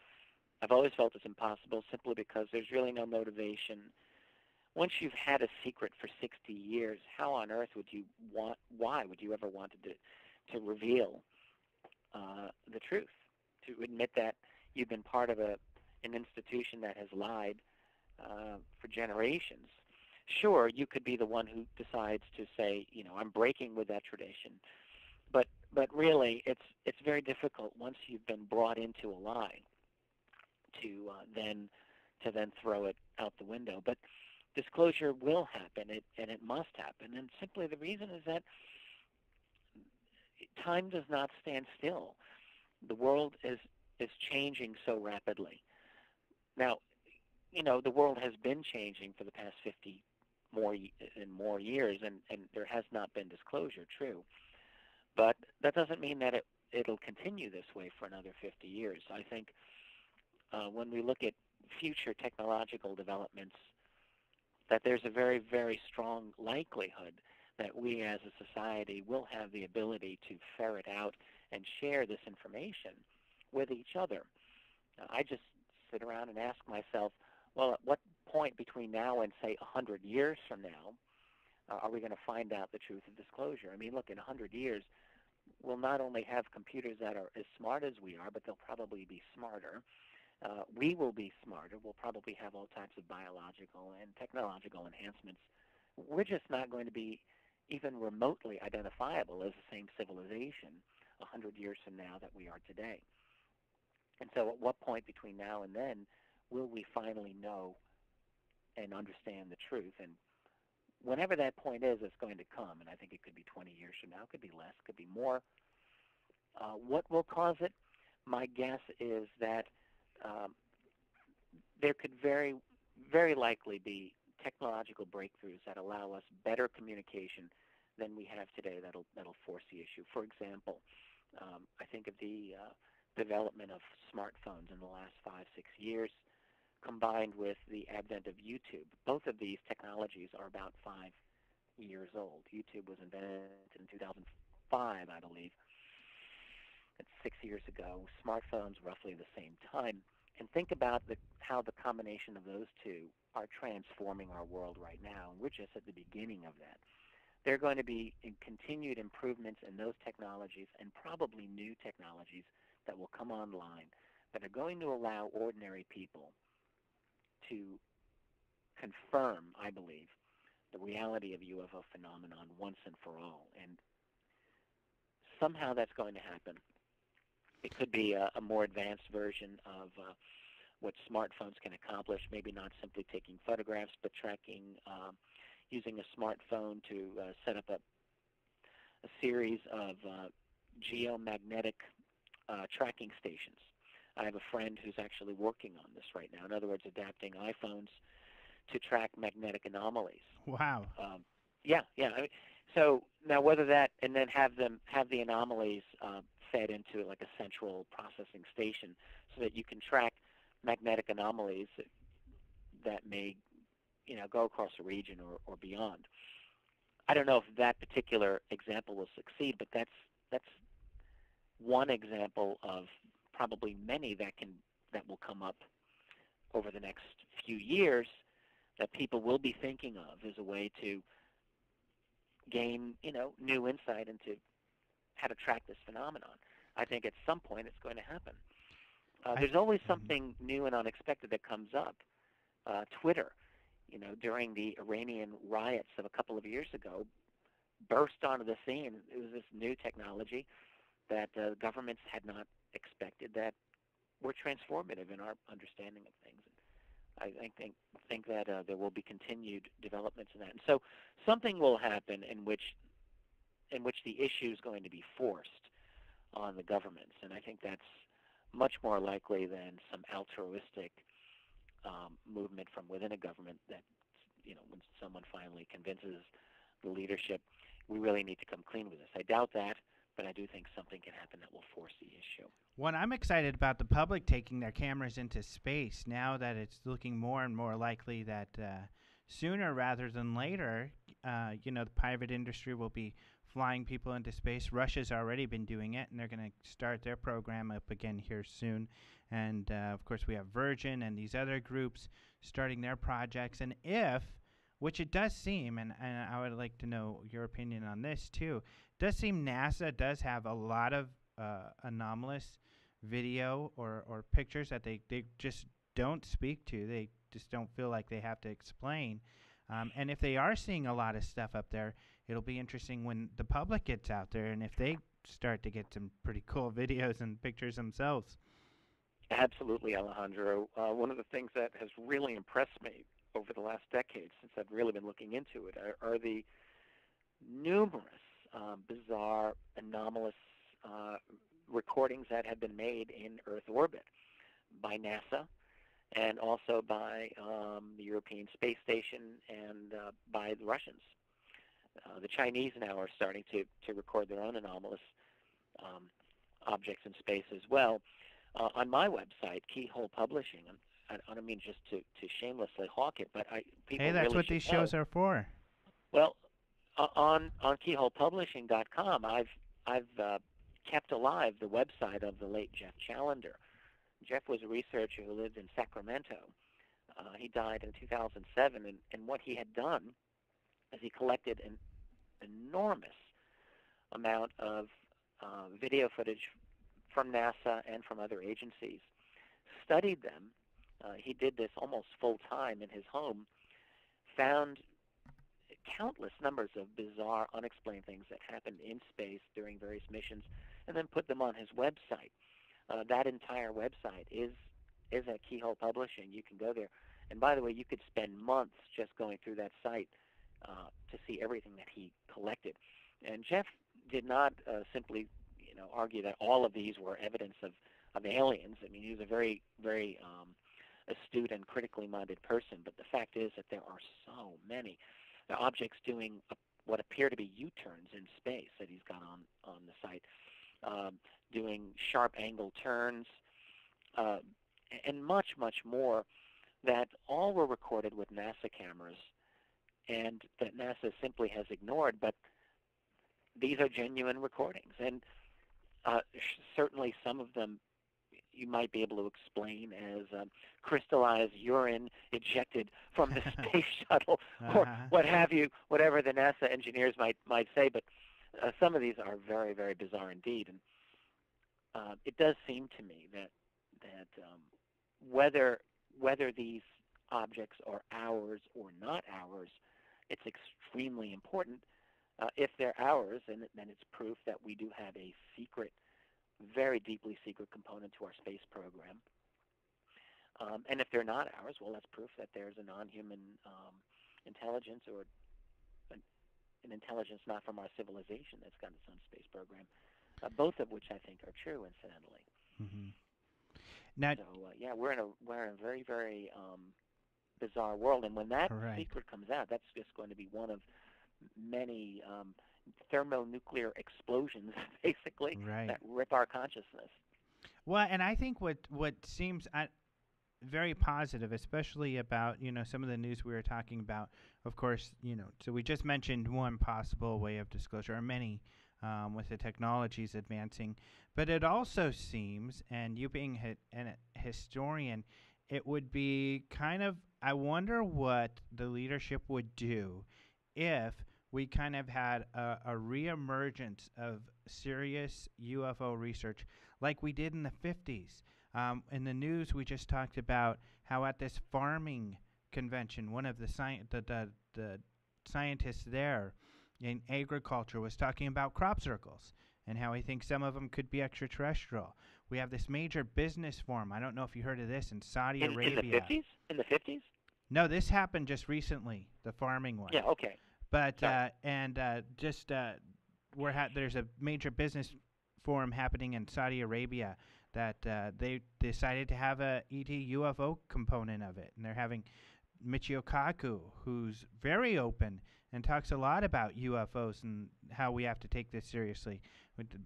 I've always felt it's impossible simply because there's really no motivation. Once you've had a secret for 60 years, how on earth would you want, why would you ever want to, do, to reveal uh, the truth? To admit that you've been part of a, an institution that has lied uh, for generations sure you could be the one who decides to say you know i'm breaking with that tradition. But but really it's it's very difficult once you've been brought into a lie to uh, then to then throw it out the window. But disclosure will happen it, and it must happen. And simply the reason is that time does not stand still. The world is is changing so rapidly. Now you know the world has been changing for the past 50 more and more years, and, and there has not been disclosure. True, but that doesn't mean that it it'll continue this way for another 50 years. I think uh, when we look at future technological developments, that there's a very very strong likelihood that we as a society will have the ability to ferret out and share this information with each other. I just sit around and ask myself, well, at what point between now and say 100 years from now uh, are we going to find out the truth of disclosure? I mean, look, in 100 years, we'll not only have computers that are as smart as we are, but they'll probably be smarter. Uh, we will be smarter. We'll probably have all types of biological and technological enhancements. We're just not going to be even remotely identifiable as the same civilization 100 years from now that we are today. And so, at what point between now and then will we finally know and understand the truth? And whenever that point is, it's going to come. And I think it could be 20 years from now, it could be less, it could be more. Uh, what will cause it? My guess is that um, there could very, very likely be technological breakthroughs that allow us better communication than we have today. That'll that'll force the issue. For example, um, I think of the uh, development of smartphones in the last five, six years, combined with the advent of YouTube. Both of these technologies are about five years old. YouTube was invented in 2005, I believe. It's six years ago. Smartphones, roughly the same time. And think about the, how the combination of those two are transforming our world right now. And we're just at the beginning of that. There are going to be continued improvements in those technologies and probably new technologies that will come online that are going to allow ordinary people to confirm, I believe, the reality of UFO phenomenon once and for all. And somehow that's going to happen. It could be a, a more advanced version of uh, what smartphones can accomplish, maybe not simply taking photographs, but tracking, um, using a smartphone to uh, set up a, a series of uh, geomagnetic uh, tracking stations. I have a friend who's actually working on this right now. In other words, adapting iPhones to track magnetic anomalies. Wow. Um, yeah, yeah. I mean, so now whether that and then have them have the anomalies uh, fed into like a central processing station, so that you can track magnetic anomalies that, that may, you know, go across a region or, or beyond. I don't know if that particular example will succeed, but that's that's one example of probably many that can that will come up over the next few years that people will be thinking of as a way to gain, you know, new insight into how to track this phenomenon. I think at some point it's going to happen. Uh, there's always Mhm. something new and unexpected that comes up. Uh, Twitter, you know, during the Iranian riots of a couple of years ago, burst onto the scene. It was this new technology that uh, governments had not expected that were transformative in our understanding of things. I, think think that uh, there will be continued developments in that, and so something will happen in which in which the issue is going to be forced on the governments, and I think that's much more likely than some altruistic um, movement from within a government that you know when someone finally convinces the leadership we really need to come clean with this. I doubt that, but I do think something can happen that will force the issue. What I'm excited about the public taking their cameras into space now that it's looking more and more likely that uh, sooner rather than later, uh, you know, the private industry will be flying people into space. Russia's already been doing it, and they're going to start their program up again here soon. And uh, of course, we have Virgin and these other groups starting their projects. And if, which it does seem, and, and I would like to know your opinion on this too, does seem NASA does have a lot of uh, anomalous video or, or pictures that they, they just don't speak to. They just don't feel like they have to explain. Um, and if they are seeing a lot of stuff up there, it'll be interesting when the public gets out there and if they start to get some pretty cool videos and pictures themselves. Absolutely, Alejandro. Uh, one of the things that has really impressed me over the last decade, since I've really been looking into it, are, are the numerous um, bizarre, anomalous uh, recordings that have been made in Earth orbit by NASA and also by um, the European Space Station and uh, by the Russians. Uh, the Chinese now are starting to, to record their own anomalous um, objects in space as well. Uh, on my website, Keyhole Publishing, I, I don't mean just to, to shamelessly hawk it, but I people Hey, that's really what these know. shows are for. Well, uh, on on keyholepublishing.com, I've I've uh, kept alive the website of the late Jeff Challender. Jeff was a researcher who lived in Sacramento. Uh, he died in 2007, and, and what he had done is he collected an enormous amount of uh, video footage from NASA and from other agencies, studied them. Uh, he did this almost full time in his home, found countless numbers of bizarre, unexplained things that happened in space during various missions, and then put them on his website. Uh, that entire website is is at Keyhole Publishing. You can go there, and by the way, you could spend months just going through that site uh, to see everything that he collected. And Jeff did not uh, simply, you know, argue that all of these were evidence of of aliens. I mean, he was a very very um, astute and critically minded person. But the fact is that there are so many uh, objects doing what appear to be U-turns in space that he's got on on the site, um, doing sharp angle turns, uh, and much much more. That all were recorded with NASA cameras, and that NASA simply has ignored. But these are genuine recordings, and uh, certainly some of them you might be able to explain as um, crystallized urine ejected from the space shuttle, or Uh-huh. what have you, whatever the NASA engineers might might say. But uh, some of these are very very bizarre indeed, and uh, it does seem to me that that um, whether whether these objects are ours or not ours, it's extremely important. Uh, if they're ours, then, then it's proof that we do have a secret very deeply secret component to our space program. Um, and if they're not ours, well, that's proof that there's a non-human um, intelligence or an, an intelligence not from our civilization that's got its own space program. Uh, both of which I think are true, incidentally. hmm Now, So uh, yeah, we're in a we're in a very very um, bizarre world, and when that secret comes out, that's just going to be one of many um, thermonuclear explosions, basically, right. that rip our consciousness. Well, and I think what what seems uh, very positive, especially about you know some of the news we were talking about. Of course, you know, so we just mentioned one possible way of disclosure, or many, um, with the technologies advancing. But it also seems, and you being hi- an historian, it would be kind of. I wonder what the leadership would do if we kind of had a, a reemergence of serious UFO research like we did in the 50s. Um, in the news, we just talked about how at this farming convention, one of the, sci- the, the, the scientists there in agriculture was talking about crop circles and how he thinks some of them could be extraterrestrial. We have this major business forum. I don't know if you heard of this in Saudi In, in Arabia. the fifties? In the fifties? No, this happened just recently, the farming one. Yeah. Okay. But Sorry. uh, and uh, just uh, we're ha- there's a major business forum happening in Saudi Arabia that uh, they decided to have a ET UFO component of it, and they're having Michio Kaku, who's very open and talks a lot about UFOs and how we have to take this seriously.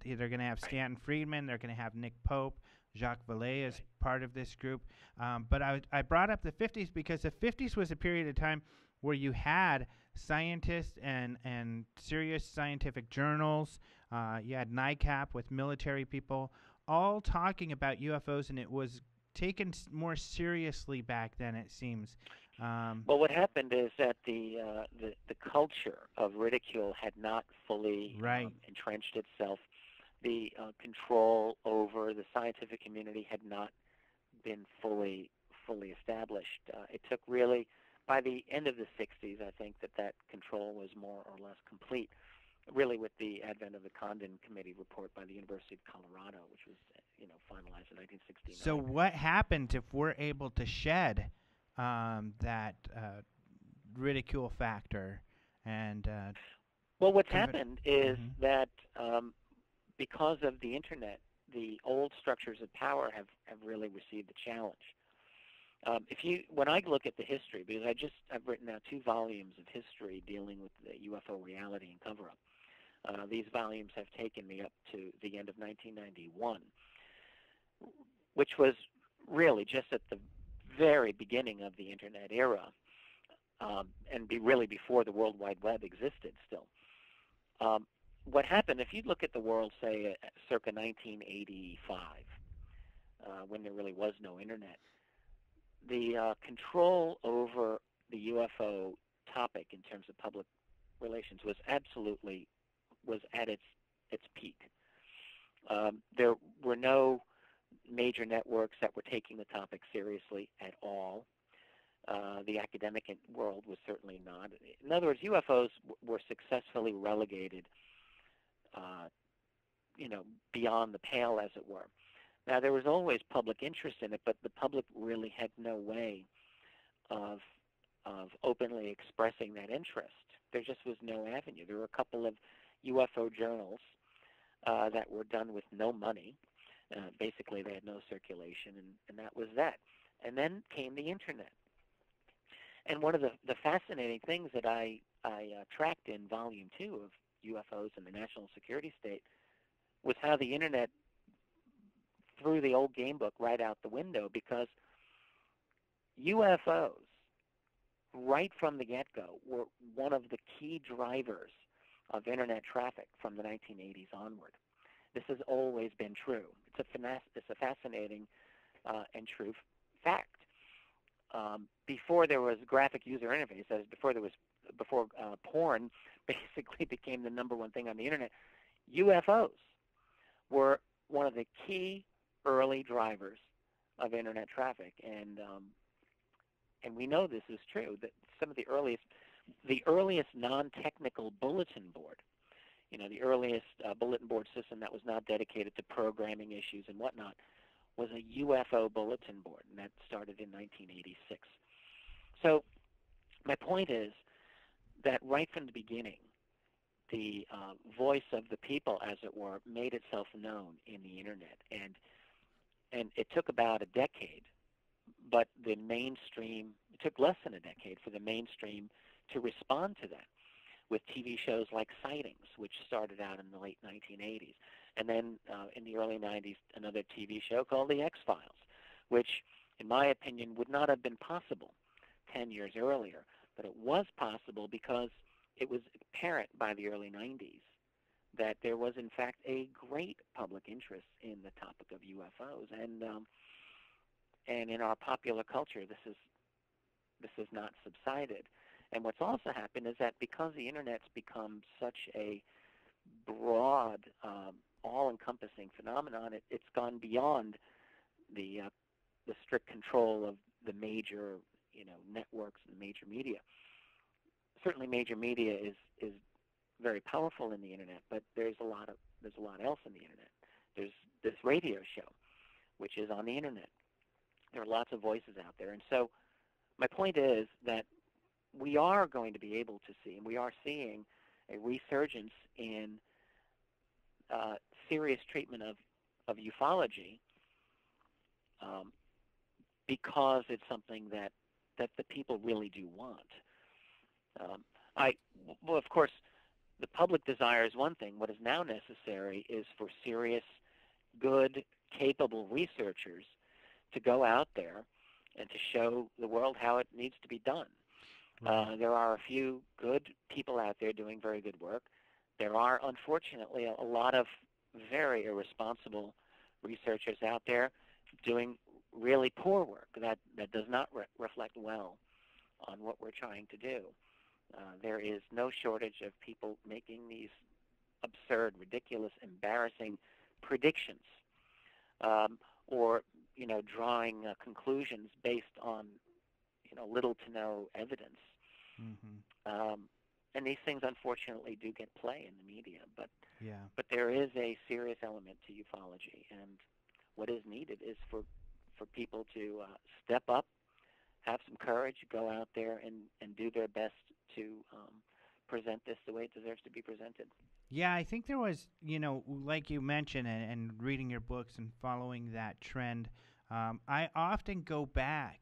They're going to have Stanton Friedman, they're going to have Nick Pope, Jacques Vallée is part of this group. Um, but I, I brought up the 50s because the 50s was a period of time where you had scientists and, and serious scientific journals. Uh, you had NICAP with military people all talking about UFOs, and it was taken more seriously back then, it seems. Um, well, what happened is that the, uh, the the culture of ridicule had not fully right. um, entrenched itself. The uh, control over the scientific community had not been fully fully established. Uh, it took really by the end of the 60s, I think that that control was more or less complete. Really, with the advent of the Condon Committee report by the University of Colorado, which was you know finalized in 1969. So, what happens if we're able to shed um, that uh, ridicule factor and uh, well what's happened is Mhm. that um, because of the internet the old structures of power have, have really received a challenge um, if you when i look at the history because i just i've written now two volumes of history dealing with the ufo reality and cover up uh, these volumes have taken me up to the end of 1991 which was really just at the very beginning of the internet era, um, and be really before the World Wide Web existed still. Um, what happened, if you look at the world, say, uh, circa 1985, uh, when there really was no internet, the uh, control over the UFO topic in terms of public relations was absolutely was at its its peak. Um, there were no major networks that were taking the topic seriously at all. Uh, the academic world was certainly not. In other words, UFOs were successfully relegated, uh, you know, beyond the pale, as it were. Now, there was always public interest in it, but the public really had no way of of openly expressing that interest. There just was no avenue. There were a couple of UFO journals uh, that were done with no money, uh, basically, they had no circulation, and, and that was that. And then came the internet. And one of the, the fascinating things that I, I uh, tracked in Volume 2 of UFOs and the National Security State was how the internet threw the old game book right out the window because UFOs, right from the get-go, were one of the key drivers of internet traffic from the 1980s onward. This has always been true. It's a, it's a fascinating uh, and true fact. Um, before there was graphic user interface, as before there was before uh, porn basically became the number one thing on the internet, UFOs were one of the key early drivers of internet traffic, and um, and we know this is true. That some of the earliest, the earliest non-technical bulletin board you know, the earliest uh, bulletin board system that was not dedicated to programming issues and whatnot was a UFO bulletin board, and that started in 1986. So my point is that right from the beginning, the uh, voice of the people, as it were, made itself known in the internet, and and it took about a decade, but the mainstream it took less than a decade for the mainstream to respond to that with TV shows like Sightings, which started out in the late 1980s. And then uh, in the early 90s, another TV show called The X Files, which, in my opinion, would not have been possible 10 years earlier. But it was possible because it was apparent by the early 90s that there was, in fact, a great public interest in the topic of UFOs. And, um, and in our popular culture, this, is, this has not subsided. And what's also happened is that because the internet's become such a broad, um, all-encompassing phenomenon, it, it's gone beyond the uh, the strict control of the major, you know, networks and major media. Certainly, major media is is very powerful in the internet, but there's a lot of there's a lot else in the internet. There's this radio show, which is on the internet. There are lots of voices out there, and so my point is that we are going to be able to see, and we are seeing a resurgence in uh, serious treatment of, of ufology um, because it's something that, that the people really do want. Um, I, well, of course, the public desire is one thing. What is now necessary is for serious, good, capable researchers to go out there and to show the world how it needs to be done. Uh, there are a few good people out there doing very good work. There are, unfortunately, a, a lot of very irresponsible researchers out there doing really poor work that, that does not re- reflect well on what we're trying to do. Uh, there is no shortage of people making these absurd, ridiculous, embarrassing predictions, um, or you know, drawing uh, conclusions based on you know little to no evidence. Mm-hmm. Um, and these things, unfortunately, do get play in the media. But Yeah. but there is a serious element to ufology, and what is needed is for for people to uh, step up, have some courage, go out there and and do their best to um, present this the way it deserves to be presented. Yeah, I think there was, you know, like you mentioned, and, and reading your books and following that trend, um, I often go back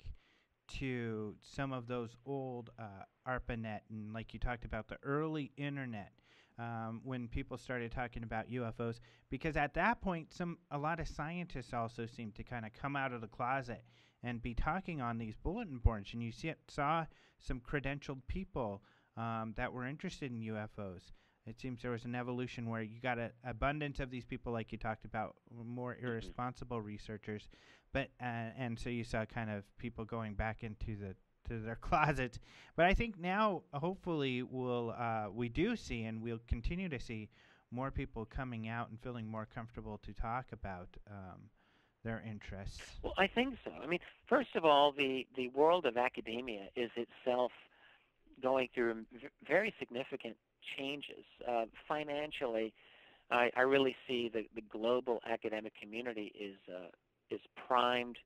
to some of those old uh, ARPANET and, like you talked about, the early internet. Um, when people started talking about UFOs, because at that point, some a lot of scientists also seemed to kind of come out of the closet and be talking on these bulletin boards, and you see it, saw some credentialed people um, that were interested in UFOs. It seems there was an evolution where you got an abundance of these people, like you talked about, more irresponsible researchers, but uh, and so you saw kind of people going back into the to their closets. But I think now, hopefully, we'll uh, we do see, and we'll continue to see more people coming out and feeling more comfortable to talk about um, their interests. Well, I think so. I mean, first of all, the the world of academia is itself going through very significant changes uh, financially. I, I really see the, the global academic community is uh, is primed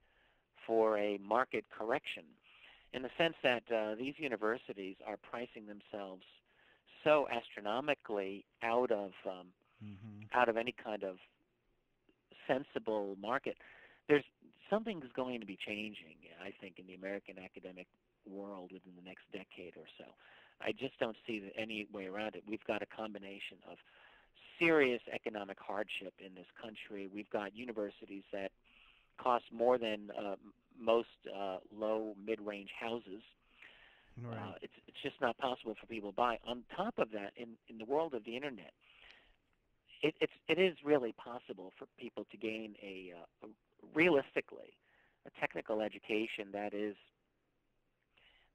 for a market correction, in the sense that uh, these universities are pricing themselves so astronomically out of um, Mm-hmm. out of any kind of sensible market. There's something's going to be changing, I think, in the American academic world within the next decade or so. I just don't see any way around it. We've got a combination of serious economic hardship in this country. We've got universities that cost more than uh, most uh, low mid-range houses. Right. Uh, it's it's just not possible for people to buy. On top of that, in in the world of the internet, it it's it is really possible for people to gain a, uh, a realistically a technical education that is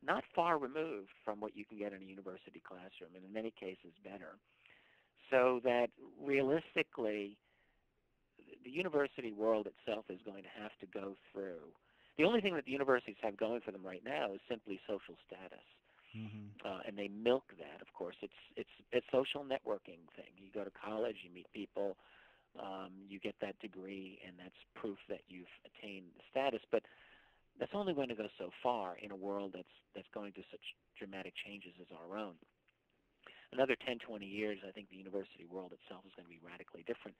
not far removed from what you can get in a university classroom, and in many cases better. So that realistically, the university world itself is going to have to go through. The only thing that the universities have going for them right now is simply social status mm-hmm. uh, and they milk that. Of course, it's it's it's social networking thing. You go to college, you meet people, um, you get that degree, and that's proof that you've attained the status. But that's only going to go so far in a world that's that's going through such dramatic changes as our own. Another 10, 20 years, I think the university world itself is going to be radically different,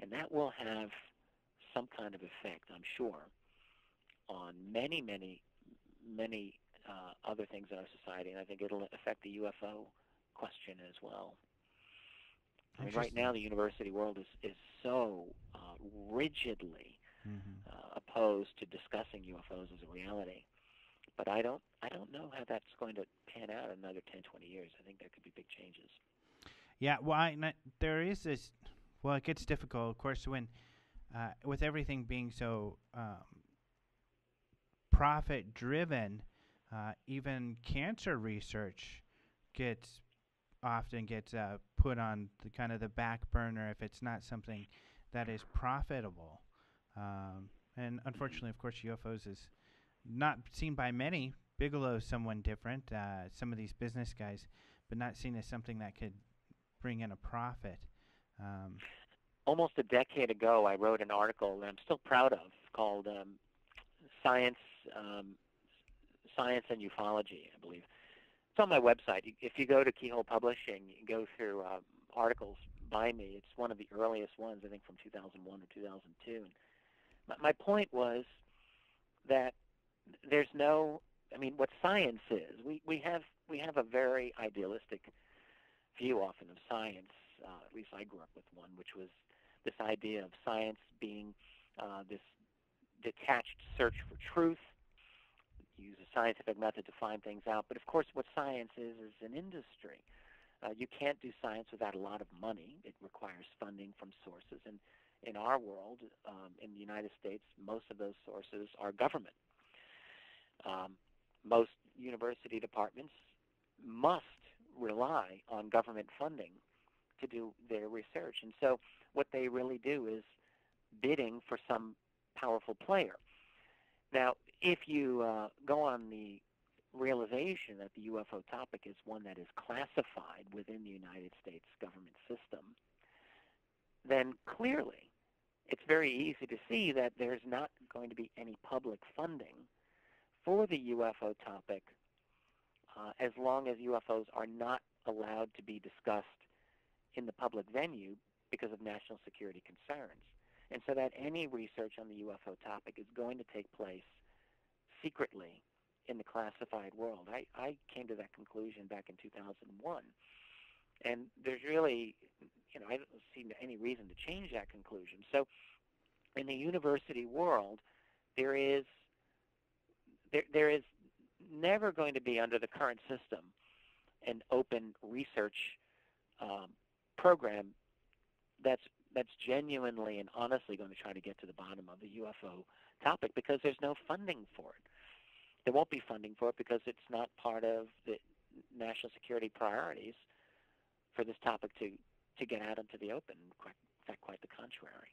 and that will have some kind of effect, I'm sure, on many, many, many uh, other things in our society, and I think it'll affect the UFO question as well. I mean, right now, the university world is is so uh, rigidly Mm-hmm. uh, opposed to discussing UFOs as a reality. But I don't I don't know how that's going to pan out in another 10, 20 years. I think there could be big changes. Yeah, well, I, there is this. Well, it gets difficult, of course, when uh, with everything being so um, profit driven. Uh, even cancer research gets often gets uh, put on the kind of the back burner if it's not something that is profitable. Um, and unfortunately, of course, UFOs is not seen by many. Bigelow is someone different. Uh, some of these business guys, but not seen as something that could bring in a profit. Um, Almost a decade ago, I wrote an article that I'm still proud of called um, "Science, um, Science and Ufology." I believe it's on my website. If you go to Keyhole Publishing, you go through um, articles by me. It's one of the earliest ones, I think, from 2001 or 2002. And my, my point was that there's no, I mean, what science is. We we have we have a very idealistic view often of science. Uh, at least I grew up with one, which was this idea of science being uh, this detached search for truth. Use a scientific method to find things out. But of course, what science is is an industry. Uh, you can't do science without a lot of money. It requires funding from sources. And in our world, um, in the United States, most of those sources are government. Um, most university departments must rely on government funding to do their research. And so what they really do is bidding for some powerful player. Now, if you uh, go on the realization that the UFO topic is one that is classified within the United States government system, then clearly it's very easy to see that there's not going to be any public funding for the UFO topic uh, as long as UFOs are not allowed to be discussed in the public venue because of national security concerns. And so that any research on the UFO topic is going to take place secretly in the classified world. I, I came to that conclusion back in 2001. And there's really, you know, I don't see any reason to change that conclusion. So in the university world, there is there, there is never going to be under the current system an open research um, program that's that's genuinely and honestly going to try to get to the bottom of the UFO topic because there's no funding for it. There won't be funding for it because it's not part of the national security priorities for this topic to, to get out into the open. In fact, quite the contrary.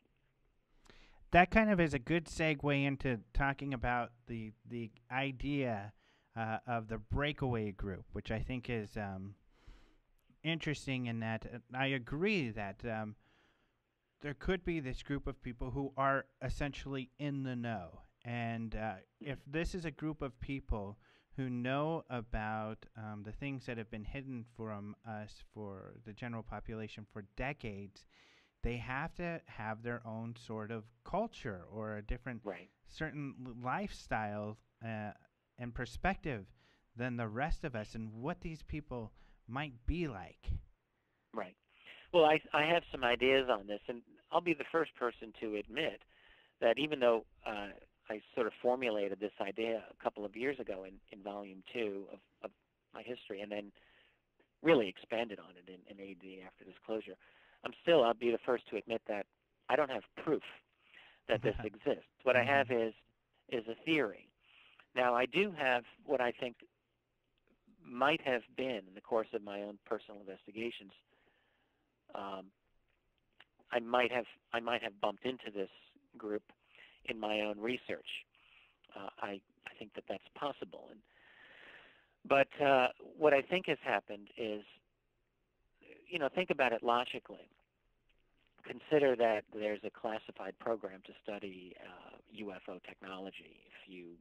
That kind of is a good segue into talking about the the idea uh, of the breakaway group, which I think is um, interesting in that uh, I agree that um, there could be this group of people who are essentially in the know and uh, if this is a group of people who know about um, the things that have been hidden from us for the general population for decades, they have to have their own sort of culture or a different right. certain lifestyle uh, and perspective than the rest of us and what these people might be like. Right. Well, I, I have some ideas on this, and I'll be the first person to admit that even though uh, I sort of formulated this idea a couple of years ago in, in volume two of, of my history and then really expanded on it in, in AD after disclosure. I'm still, I'll be the first to admit that I don't have proof that this exists. What I have is is a theory. Now I do have what I think might have been in the course of my own personal investigations. Um, I might have I might have bumped into this group in my own research. Uh, I, I think that that's possible. And, but uh, what I think has happened is, you know, think about it logically. Consider that there's a classified program to study uh, UFO technology. If you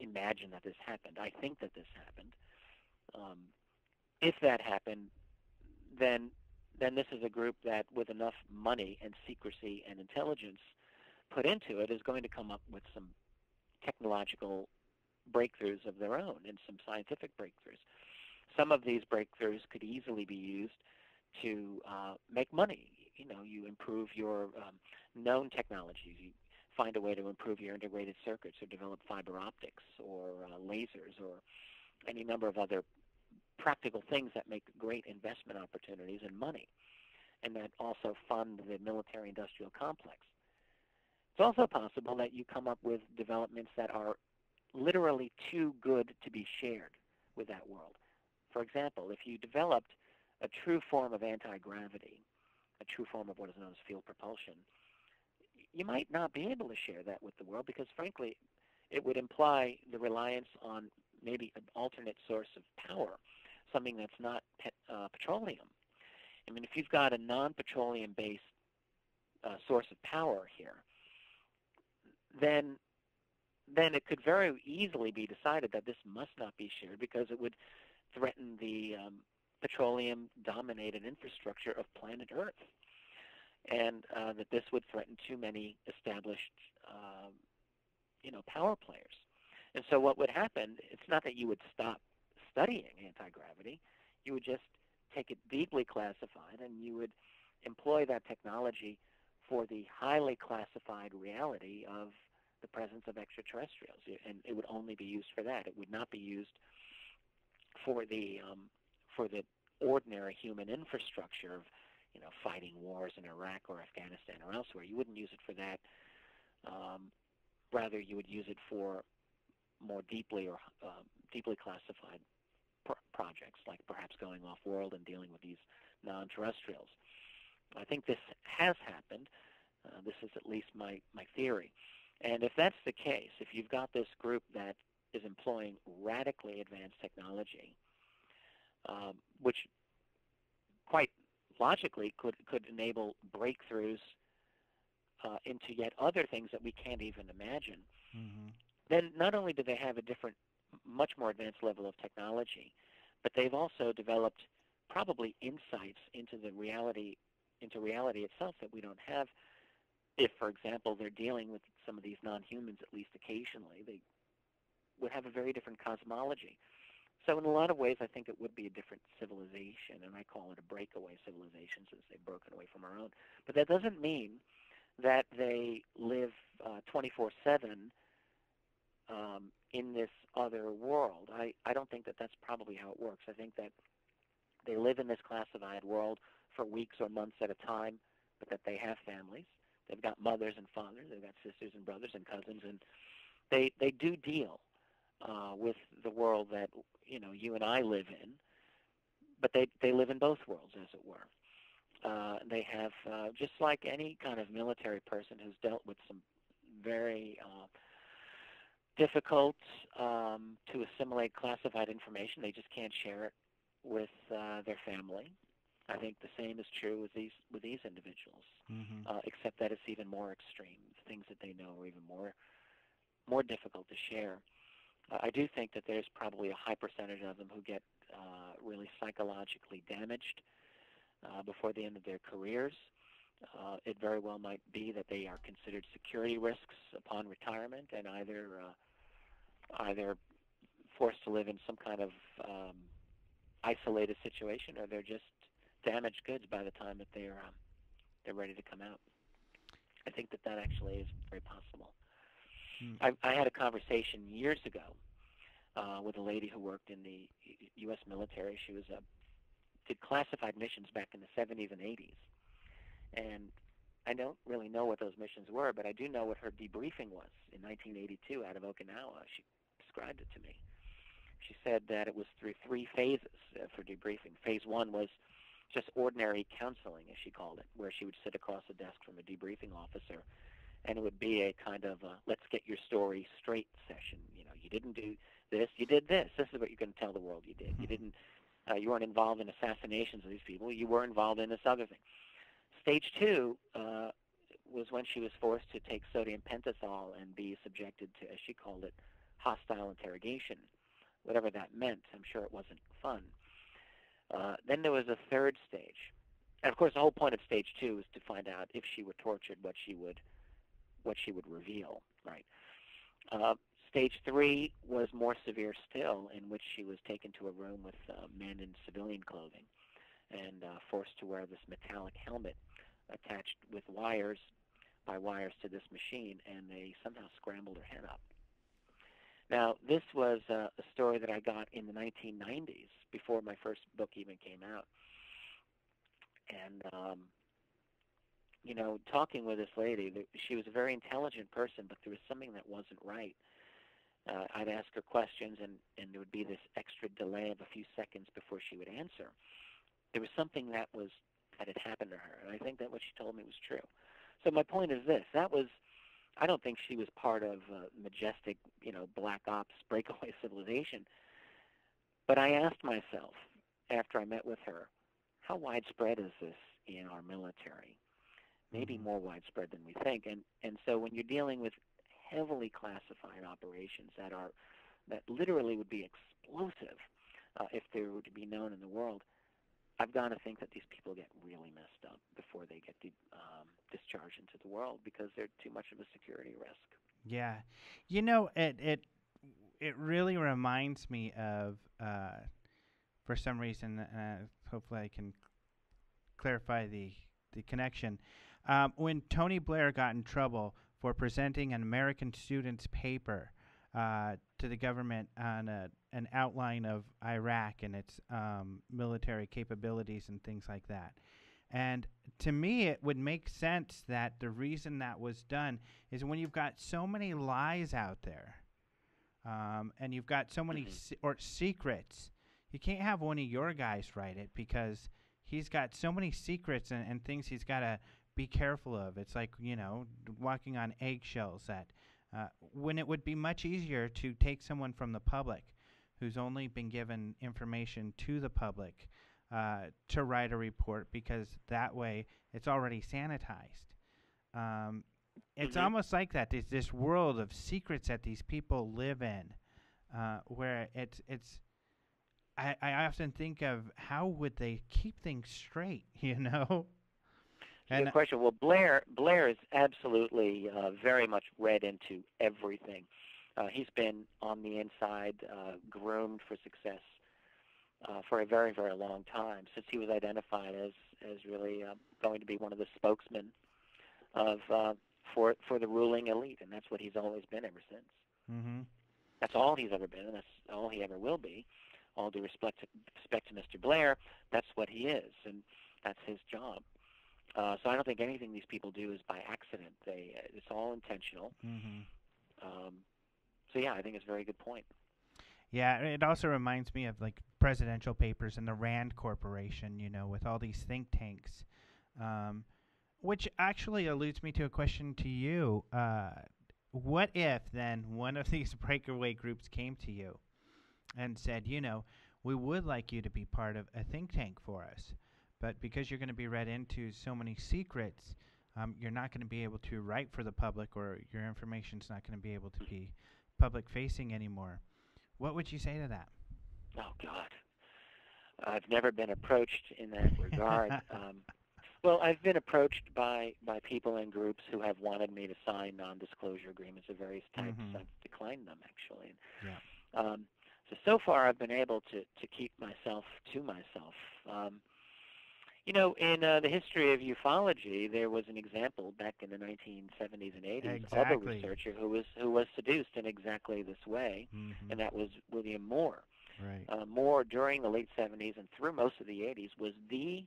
imagine that this happened, I think that this happened. Um, if that happened, then then this is a group that, with enough money and secrecy and intelligence, put into it is going to come up with some technological breakthroughs of their own and some scientific breakthroughs. Some of these breakthroughs could easily be used to uh, make money. You know, you improve your um, known technologies. You find a way to improve your integrated circuits or develop fiber optics or uh, lasers or any number of other practical things that make great investment opportunities and money and that also fund the military industrial complex. It's also possible that you come up with developments that are literally too good to be shared with that world. For example, if you developed a true form of anti-gravity, a true form of what is known as field propulsion, you might not be able to share that with the world because, frankly, it would imply the reliance on maybe an alternate source of power, something that's not uh, petroleum. I mean, if you've got a non-petroleum-based uh, source of power here, then then it could very easily be decided that this must not be shared because it would threaten the um, petroleum-dominated infrastructure of planet Earth. and uh, that this would threaten too many established, um, you know, power players. And so what would happen? It's not that you would stop studying anti-gravity; you would just take it deeply classified, and you would employ that technology for the highly classified reality of the presence of extraterrestrials, and it would only be used for that. It would not be used for the um, for the ordinary human infrastructure of you know fighting wars in Iraq or Afghanistan or elsewhere. You wouldn't use it for that. Um, rather, you would use it for more deeply or uh, deeply classified projects, like perhaps going off world and dealing with these non-terrestrials. I think this has happened. Uh, this is at least my, my theory. And if that's the case, if you've got this group that is employing radically advanced technology, um, which quite logically could, could enable breakthroughs uh, into yet other things that we can't even imagine, mm-hmm. then not only do they have a different, much more advanced level of technology, but they've also developed probably insights into the reality, into reality itself that we don't have if, for example, they're dealing with some of these non-humans at least occasionally, they would have a very different cosmology. So in a lot of ways, I think it would be a different civilization, and I call it a breakaway civilization since they've broken away from our own. But that doesn't mean that they live uh, 24/7 uh, um, in this other world. I, I don't think that that's probably how it works. I think that they live in this classified world for weeks or months at a time, but that they have families, They've got mothers and fathers. They've got sisters and brothers and cousins, and they they do deal uh, with the world that you know you and I live in, but they they live in both worlds, as it were. Uh, they have uh, just like any kind of military person who's dealt with some very uh, difficult um, to assimilate classified information. They just can't share it with uh, their family. I think the same is true with these with these individuals, mm-hmm. uh, except that it's even more extreme. Things that they know are even more more difficult to share. Uh, I do think that there's probably a high percentage of them who get uh, really psychologically damaged uh, before the end of their careers. Uh, it very well might be that they are considered security risks upon retirement and either uh, either forced to live in some kind of um, isolated situation or they're just damaged goods by the time that they're um, they're ready to come out. I think that that actually is very possible. Hmm. I, I had a conversation years ago uh, with a lady who worked in the U.S. military. She was a did classified missions back in the 70s and 80s, and I don't really know what those missions were, but I do know what her debriefing was in 1982 out of Okinawa. She described it to me. She said that it was through three phases uh, for debriefing. Phase one was just ordinary counseling, as she called it, where she would sit across the desk from a debriefing officer, and it would be a kind of a, let's get your story straight session. You know, you didn't do this, you did this. This is what you're going to tell the world you did. You mm-hmm. didn't, uh, you weren't involved in assassinations of these people. You were involved in this other thing. Stage two uh, was when she was forced to take sodium pentothal and be subjected to, as she called it, hostile interrogation, whatever that meant. I'm sure it wasn't fun. Uh, then there was a third stage, and of course, the whole point of stage two was to find out if she were tortured, what she would, what she would reveal. Right. Uh, stage three was more severe still, in which she was taken to a room with uh, men in civilian clothing and uh, forced to wear this metallic helmet attached with wires by wires to this machine, and they somehow scrambled her head up. Now, this was uh, a story that I got in the 1990s, before my first book even came out. And, um, you know, talking with this lady, she was a very intelligent person, but there was something that wasn't right. Uh, I'd ask her questions, and, and there would be this extra delay of a few seconds before she would answer. There was something that was that had happened to her, and I think that what she told me was true. So my point is this: that was I don't think she was part of uh, majestic, you know, black ops breakaway civilization. But I asked myself after I met with her, how widespread is this in our military? Maybe mm-hmm. more widespread than we think. And and so when you're dealing with heavily classified operations that are that literally would be explosive uh, if they were to be known in the world, I've got to think that these people get really messed up before they get um, discharged into the world because they're too much of a security risk. Yeah, you know it it it really reminds me of uh, for some reason, uh, hopefully I can clarify the the connection. Um, when Tony Blair got in trouble for presenting an American student's paper uh, to the government on a, an outline of Iraq and its um, military capabilities and things like that. And to me, it would make sense that the reason that was done is when you've got so many lies out there, um, and you've got so many se- or secrets, you can't have one of your guys write it because he's got so many secrets and, and things he's got to be careful of. It's like you know walking on eggshells. That uh, when it would be much easier to take someone from the public, who's only been given information to the public, uh, to write a report because that way it's already sanitized. Um, it's Mhm. almost like that. There's this world of secrets that these people live in, uh, where it's it's. I, I often think of how would they keep things straight, you know? Good question. Well, Blair Blair is absolutely uh, very much read into everything. Uh, he's been on the inside, uh, groomed for success uh, for a very very long time since he was identified as as really uh, going to be one of the spokesmen of uh, for for the ruling elite, and that's what he's always been ever since. mm-hmm. That's all he's ever been, and that's all he ever will be. All due respect to, respect to Mr. Blair, that's what he is, and that's his job. Uh, so I don't think anything these people do is by accident. They uh, it's all intentional. Mm-hmm. Um, so yeah, I think it's a very good point. Yeah, it also reminds me of like presidential papers and the Rand Corporation, you know, with all these think tanks. Um, which actually alludes me to a question to you. Uh, what if then one of these breakaway groups came to you and said, you know, we would like you to be part of a think tank for us, but because you're going to be read into so many secrets, um, you're not going to be able to write for the public or your information's not going to be able to be public facing anymore. What would you say to that? Oh God, I've never been approached in that regard. um, well, I've been approached by by people and groups who have wanted me to sign non-disclosure agreements of various types. Mhm. I've declined them actually. Yeah. Um, so so far, I've been able to to keep myself to myself. Um, you know, in uh, the history of ufology, there was an example back in the 1970s and 80s of a researcher who was who was seduced in exactly this way, Mm-hmm. and that was William Moore. Right. Uh, Moore, during the late 70s and through most of the 80s, was the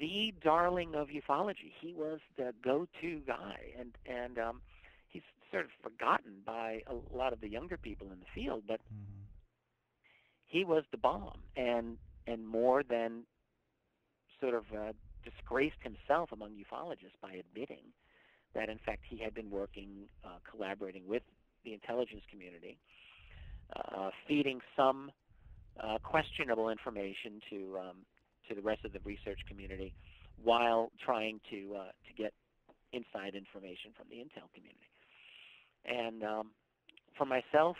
the darling of ufology. He was the go-to guy, and and um, he's sort of forgotten by a lot of the younger people in the field. But Mm-hmm. he was the bomb, and and Moore than sort of uh, disgraced himself among ufologists by admitting that in fact he had been working, uh, collaborating with the intelligence community, uh, feeding some uh, questionable information to um, to the rest of the research community, while trying to uh, to get inside information from the intel community. And um, for myself,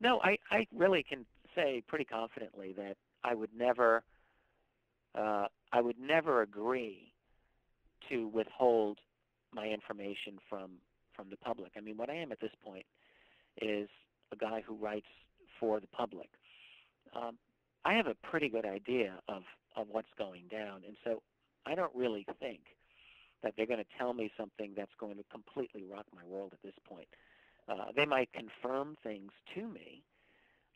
no, I, I really can say pretty confidently that I would never uh, I would never agree to withhold my information from from the public. I mean, what I am at this point is a guy who writes for the public. Um, I have a pretty good idea of of what's going down, and so I don't really think that they're going to tell me something that's going to completely rock my world at this point. Uh, they might confirm things to me.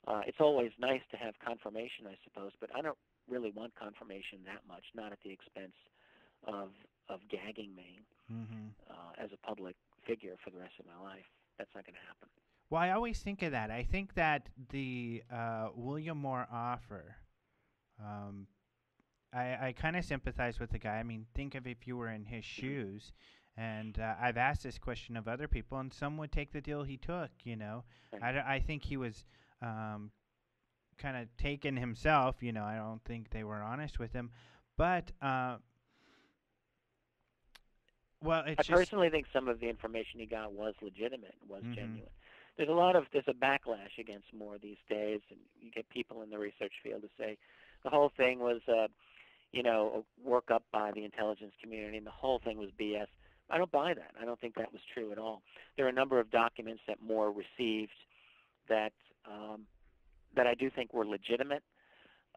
Uh, it's always nice to have confirmation, I suppose, but I don't really want confirmation that much, not at the expense of of gagging me Mm-hmm. uh, as a public figure for the rest of my life. That's not going to happen. Well, I always think of that. I think that the uh, William Moore offer, um, I, I kind of sympathize with the guy. I mean, think of if you were in his shoes. And uh, I've asked this question of other people, and some would take the deal he took. You know, Right. I, d- I think he was um, kind of taken himself. You know, I don't think they were honest with him. But uh, well, it's I just personally think some of the information he got was legitimate, was Mhm. genuine. There's a lot of there's a backlash against Moore these days, and you get people in the research field to say the whole thing was, uh, you know, a work up by the intelligence community, and the whole thing was BS. I don't buy that. I don't think that was true at all. There are a number of documents that Moore received that um, that I do think were legitimate,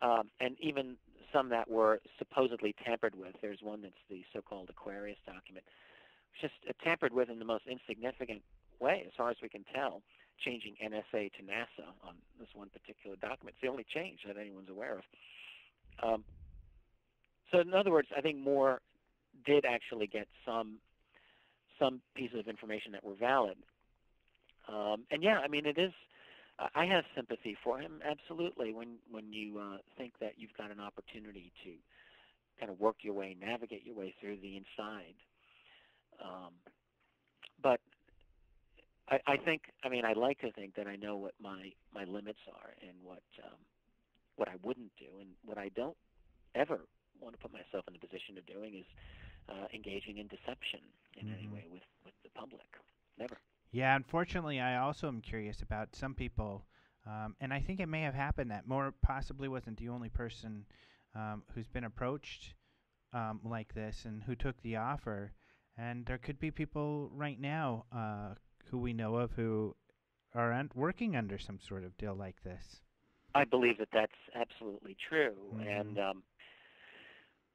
um, and even some that were supposedly tampered with. There's one that's the so-called Aquarius document, just uh, tampered with in the most insignificant way, as far as we can tell, changing NSA to NASA on this one particular document. It's the only change that anyone's aware of. Um, so, in other words, I think Moore did actually get some some pieces of information that were valid. Um, and yeah, I mean, it is. I have sympathy for him, absolutely. When when you uh, think that you've got an opportunity to kind of work your way, navigate your way through the inside. Um, but I, I think, I mean, I like to think that I know what my my limits are and what um, what I wouldn't do, and what I don't ever want to put myself in the position of doing is uh, engaging in deception in mm-hmm. any way with, with the public. Never. Yeah, unfortunately, I also am curious about some people, um, and I think it may have happened that Moore possibly wasn't the only person um, who's been approached um, like this and who took the offer. And there could be people right now uh, who we know of who are un- working under some sort of deal like this. I believe that that's absolutely true, mm-hmm. and um,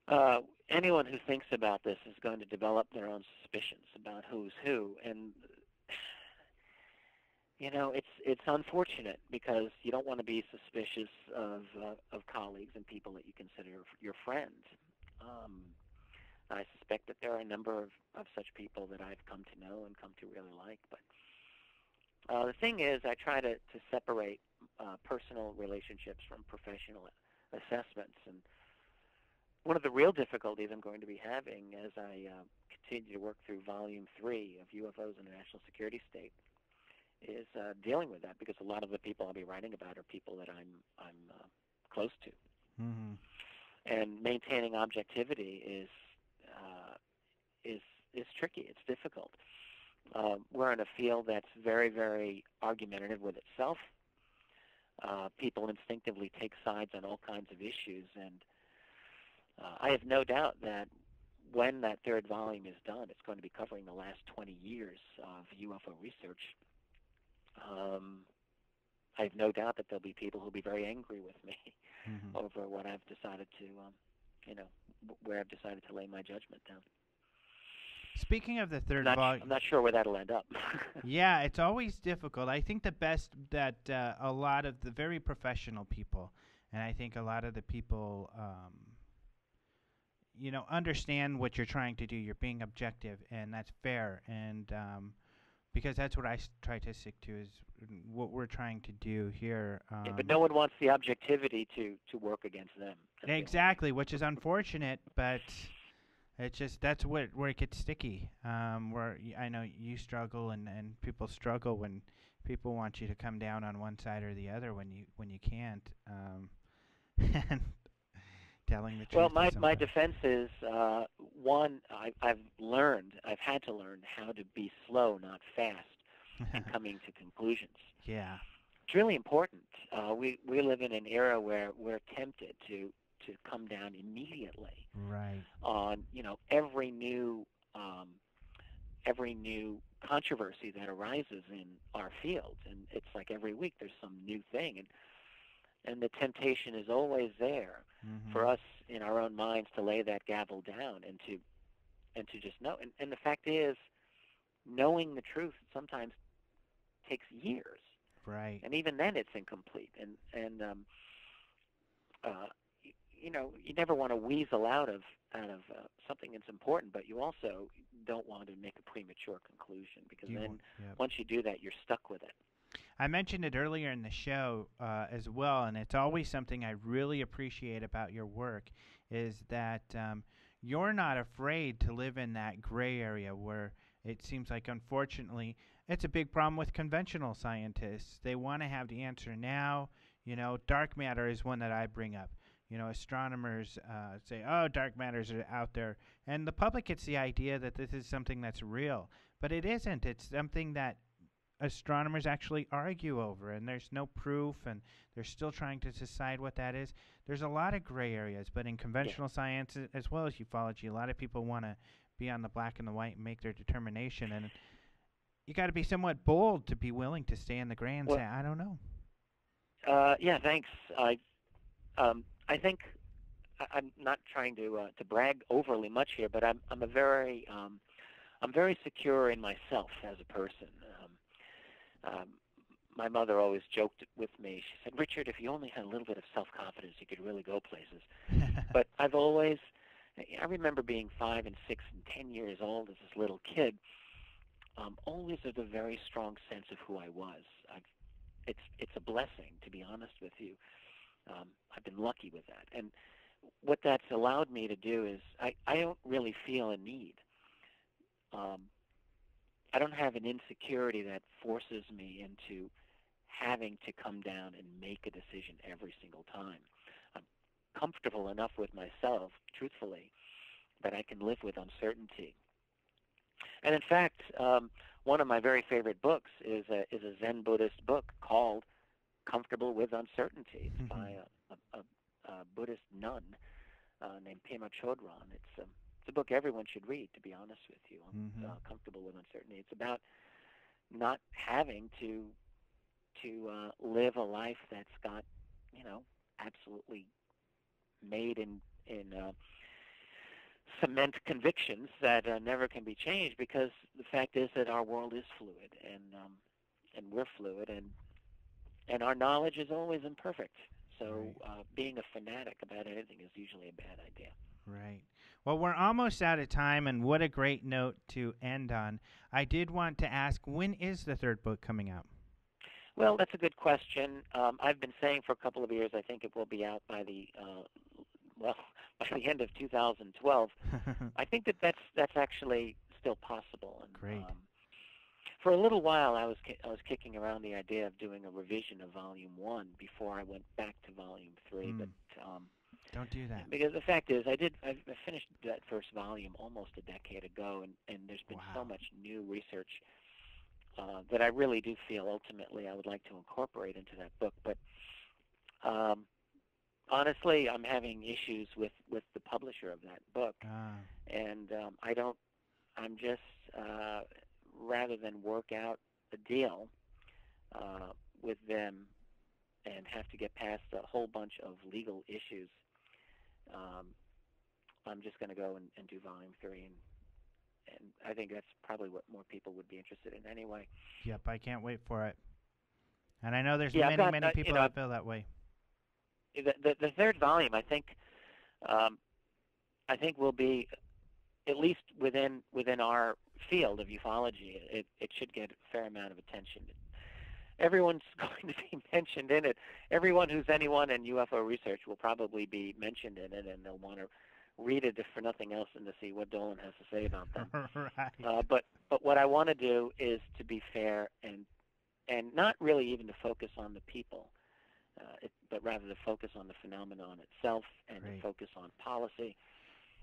uh, anyone who thinks about this is going to develop their own suspicions about who's who, and you know it's it's unfortunate because you don't want to be suspicious of uh, of colleagues and people that you consider your friends. Um, I suspect that there are a number of, of such people that I've come to know and come to really like. But uh, the thing is, I try to, to separate uh, personal relationships from professional assessments. And one of the real difficulties I'm going to be having as I uh, continue to work through Volume 3 of UFOs in the National Security State is uh, dealing with that because a lot of the people I'll be writing about are people that I'm, I'm uh, close to. Mm-hmm. And maintaining objectivity is, uh, is, is tricky. It's difficult. Uh, we're in a field that's very, very argumentative with itself. Uh, people instinctively take sides on all kinds of issues, and uh, I have no doubt that when that third volume is done, it's going to be covering the last 20 years of UFO research. Um, I have no doubt that there'll be people who'll be very angry with me mm-hmm. over what I've decided to, um, you know, where I've decided to lay my judgment down. Speaking of the 3rd volume, I'm not sure where that'll end up. yeah, it's always difficult. I think the best that uh, a lot of the very professional people, and I think a lot of the people um, you know understand what you're trying to do. You're being objective, and that's fair. And um, because that's what I s- try to stick to is what we're trying to do here. Um, yeah, but no one wants the objectivity to to work against them. Exactly, which is unfortunate, but it's just that's what where it gets sticky. Um, where I know you struggle, and and people struggle when people want you to come down on one side or the other when you when you can't. Um, and telling the truth. Well, my my defense is uh, one. I, I've learned. I've had to learn how to be slow, not fast, in coming to conclusions. Yeah, it's really important. Uh, we we live in an era where we're tempted to to come down immediately. Right. On you know every new um, every new controversy that arises in our field, and it's like every week there's some new thing, and and the temptation is always there mm-hmm. for us in our own minds to lay that gavel down and to and to just know. And, and the fact is knowing the truth sometimes takes years. Right. And even then it's incomplete. And and um uh you know you never want to weasel out of out of uh, something that's important but you also don't want to make a premature conclusion because you then yep. once you do that you're stuck with it I mentioned it earlier in the show uh, as well, and it's always something I really appreciate about your work is that um, you're not afraid to live in that gray area where it seems like, unfortunately, it's a big problem with conventional scientists. They want to have the answer now. You know, dark matter is one that I bring up. You know, astronomers uh, say, "Oh, dark matters are out there," and the public gets the idea that this is something that's real, but it isn't. It's something that astronomers actually argue over, and there's no proof, and they're still trying to decide what that is. There's a lot of gray areas, but in conventional science as well as ufology, a lot of people want to be on the black and the white and make their determination, and you got to be somewhat bold to be willing to stay in the gray and Well- say, I don't know. Uh, yeah, thanks. I, um, I think I, I'm not trying to uh, to brag overly much here, but I'm I'm a very um, I'm very secure in myself as a person. Um, um, my mother always joked with me. She said, "Richard, if you only had a little bit of self-confidence, you could really go places." but I've always, I remember being five and six and ten years old as this little kid, um, always with a very strong sense of who I was. I've, it's it's a blessing, to be honest with you. Um, I've been lucky with that, and what that's allowed me to do is I, I don't really feel a need. Um, I don't have an insecurity that forces me into having to come down and make a decision every single time. I'm comfortable enough with myself, truthfully, that I can live with uncertainty. And in fact, um, one of my very favorite books is a, is a Zen Buddhist book called Comfortable with Uncertainty. It's by a, a, a, a Buddhist nun uh, named Pema Chodron. It's, um, it's a book everyone should read, to be honest with you. Mhm. Uh, Comfortable with Uncertainty. It's about not having to to uh, live a life that's got, you know, absolutely made in in uh, cement convictions that uh, never can be changed because the fact is that our world is fluid and um, and we're fluid and and our knowledge is always imperfect. So uh, being a fanatic about anything is usually a bad idea. Right. Well, we're almost out of time, and what a great note to end on. I did want to ask, when is the third book coming out? Well, that's a good question. Um, I've been saying for a couple of years I think it will be out by the uh, well by the end of 2012. I think that that's that's actually still possible. And, Great. Um, for a little while, I was ki- I was kicking around the idea of doing a revision of Volume One before I went back to Volume Three, Hmm. but um, Don't do that. because the fact is, I did I finished that first volume almost a decade ago, and and there's been Wow. so much new research uh, that I really do feel ultimately I would like to incorporate into that book. But um, honestly, I'm having issues with with the publisher of that book, Ah, and um, I don't. I'm just uh, rather than work out a deal uh, with them and have to get past a whole bunch of legal issues. Um, I'm just going to go and, and do volume three, and and I think that's probably what more people would be interested in anyway. yep, I can't wait for it. And I know there's Yeah, many, got, many uh, you people know, that feel that way. the, the, the third volume, I think, um, I think will be at least within within our field of ufology. It it should get a fair amount of attention. Everyone's going to be mentioned in it. Everyone who's anyone in UFO research will probably be mentioned in it, and they'll want to read it if for nothing else than to see what Dolan has to say about them. right. Uh, but but what I want to do is to be fair and and not really even to focus on the people, uh, it, but rather to focus on the phenomenon itself and Great. to focus on policy.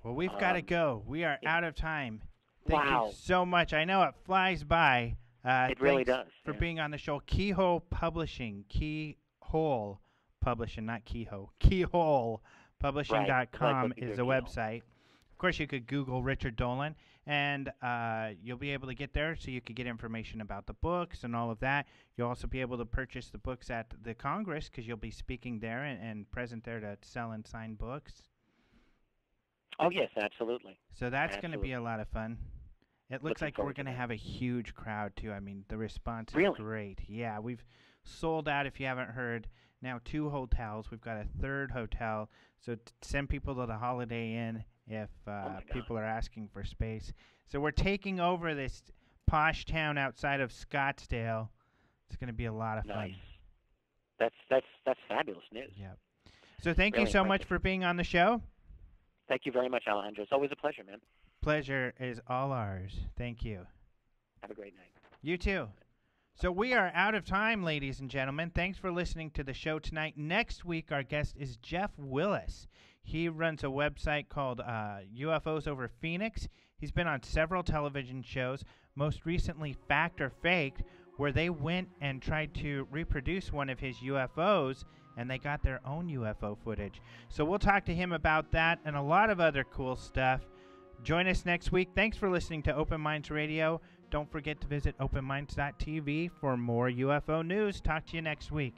well, we've got to um, go. We are yeah. out of time. Thank Wow. you so much. I know it flies by. Uh, it really does. for yeah. being on the show. Keyhole Publishing, Keyhole Publishing, not Keyhole. KeyholePublishing.com looking is through the website. Of course, you could Google Richard Dolan, and uh, you'll be able to get there, so you could get information about the books and all of that. You'll also be able to purchase the books at the Congress because you'll be speaking there and, and present there to sell and sign books. Oh yes, absolutely. So that's going to be a lot of fun. It looks Looking like we're going to have a huge crowd too. I mean, the response is Really? great. Yeah, we've sold out. If you haven't heard, now two hotels. We've got a third hotel. So t- send people to the Holiday Inn if uh, Oh people are asking for space. So we're taking over this posh town outside of Scottsdale. It's going to be a lot of Nice. fun. That's that's that's fabulous news. Yep. So thank you Really so much for being on the show. Thank you very much, Alejandro. It's always a pleasure, man. Pleasure is all ours. Thank you. Have a great night. You too. So we are out of time, ladies and gentlemen. Thanks for listening to the show tonight. Next week, our guest is Jeff Willis. He runs a website called uh, UFOs Over Phoenix. He's been on several television shows, most recently Fact or Faked, where they went and tried to reproduce one of his UFOs and they got their own UFO footage. So we'll talk to him about that and a lot of other cool stuff. Join us next week. Thanks for listening to Open Minds Radio. Don't forget to visit openminds.tv for more UFO news. Talk to you next week.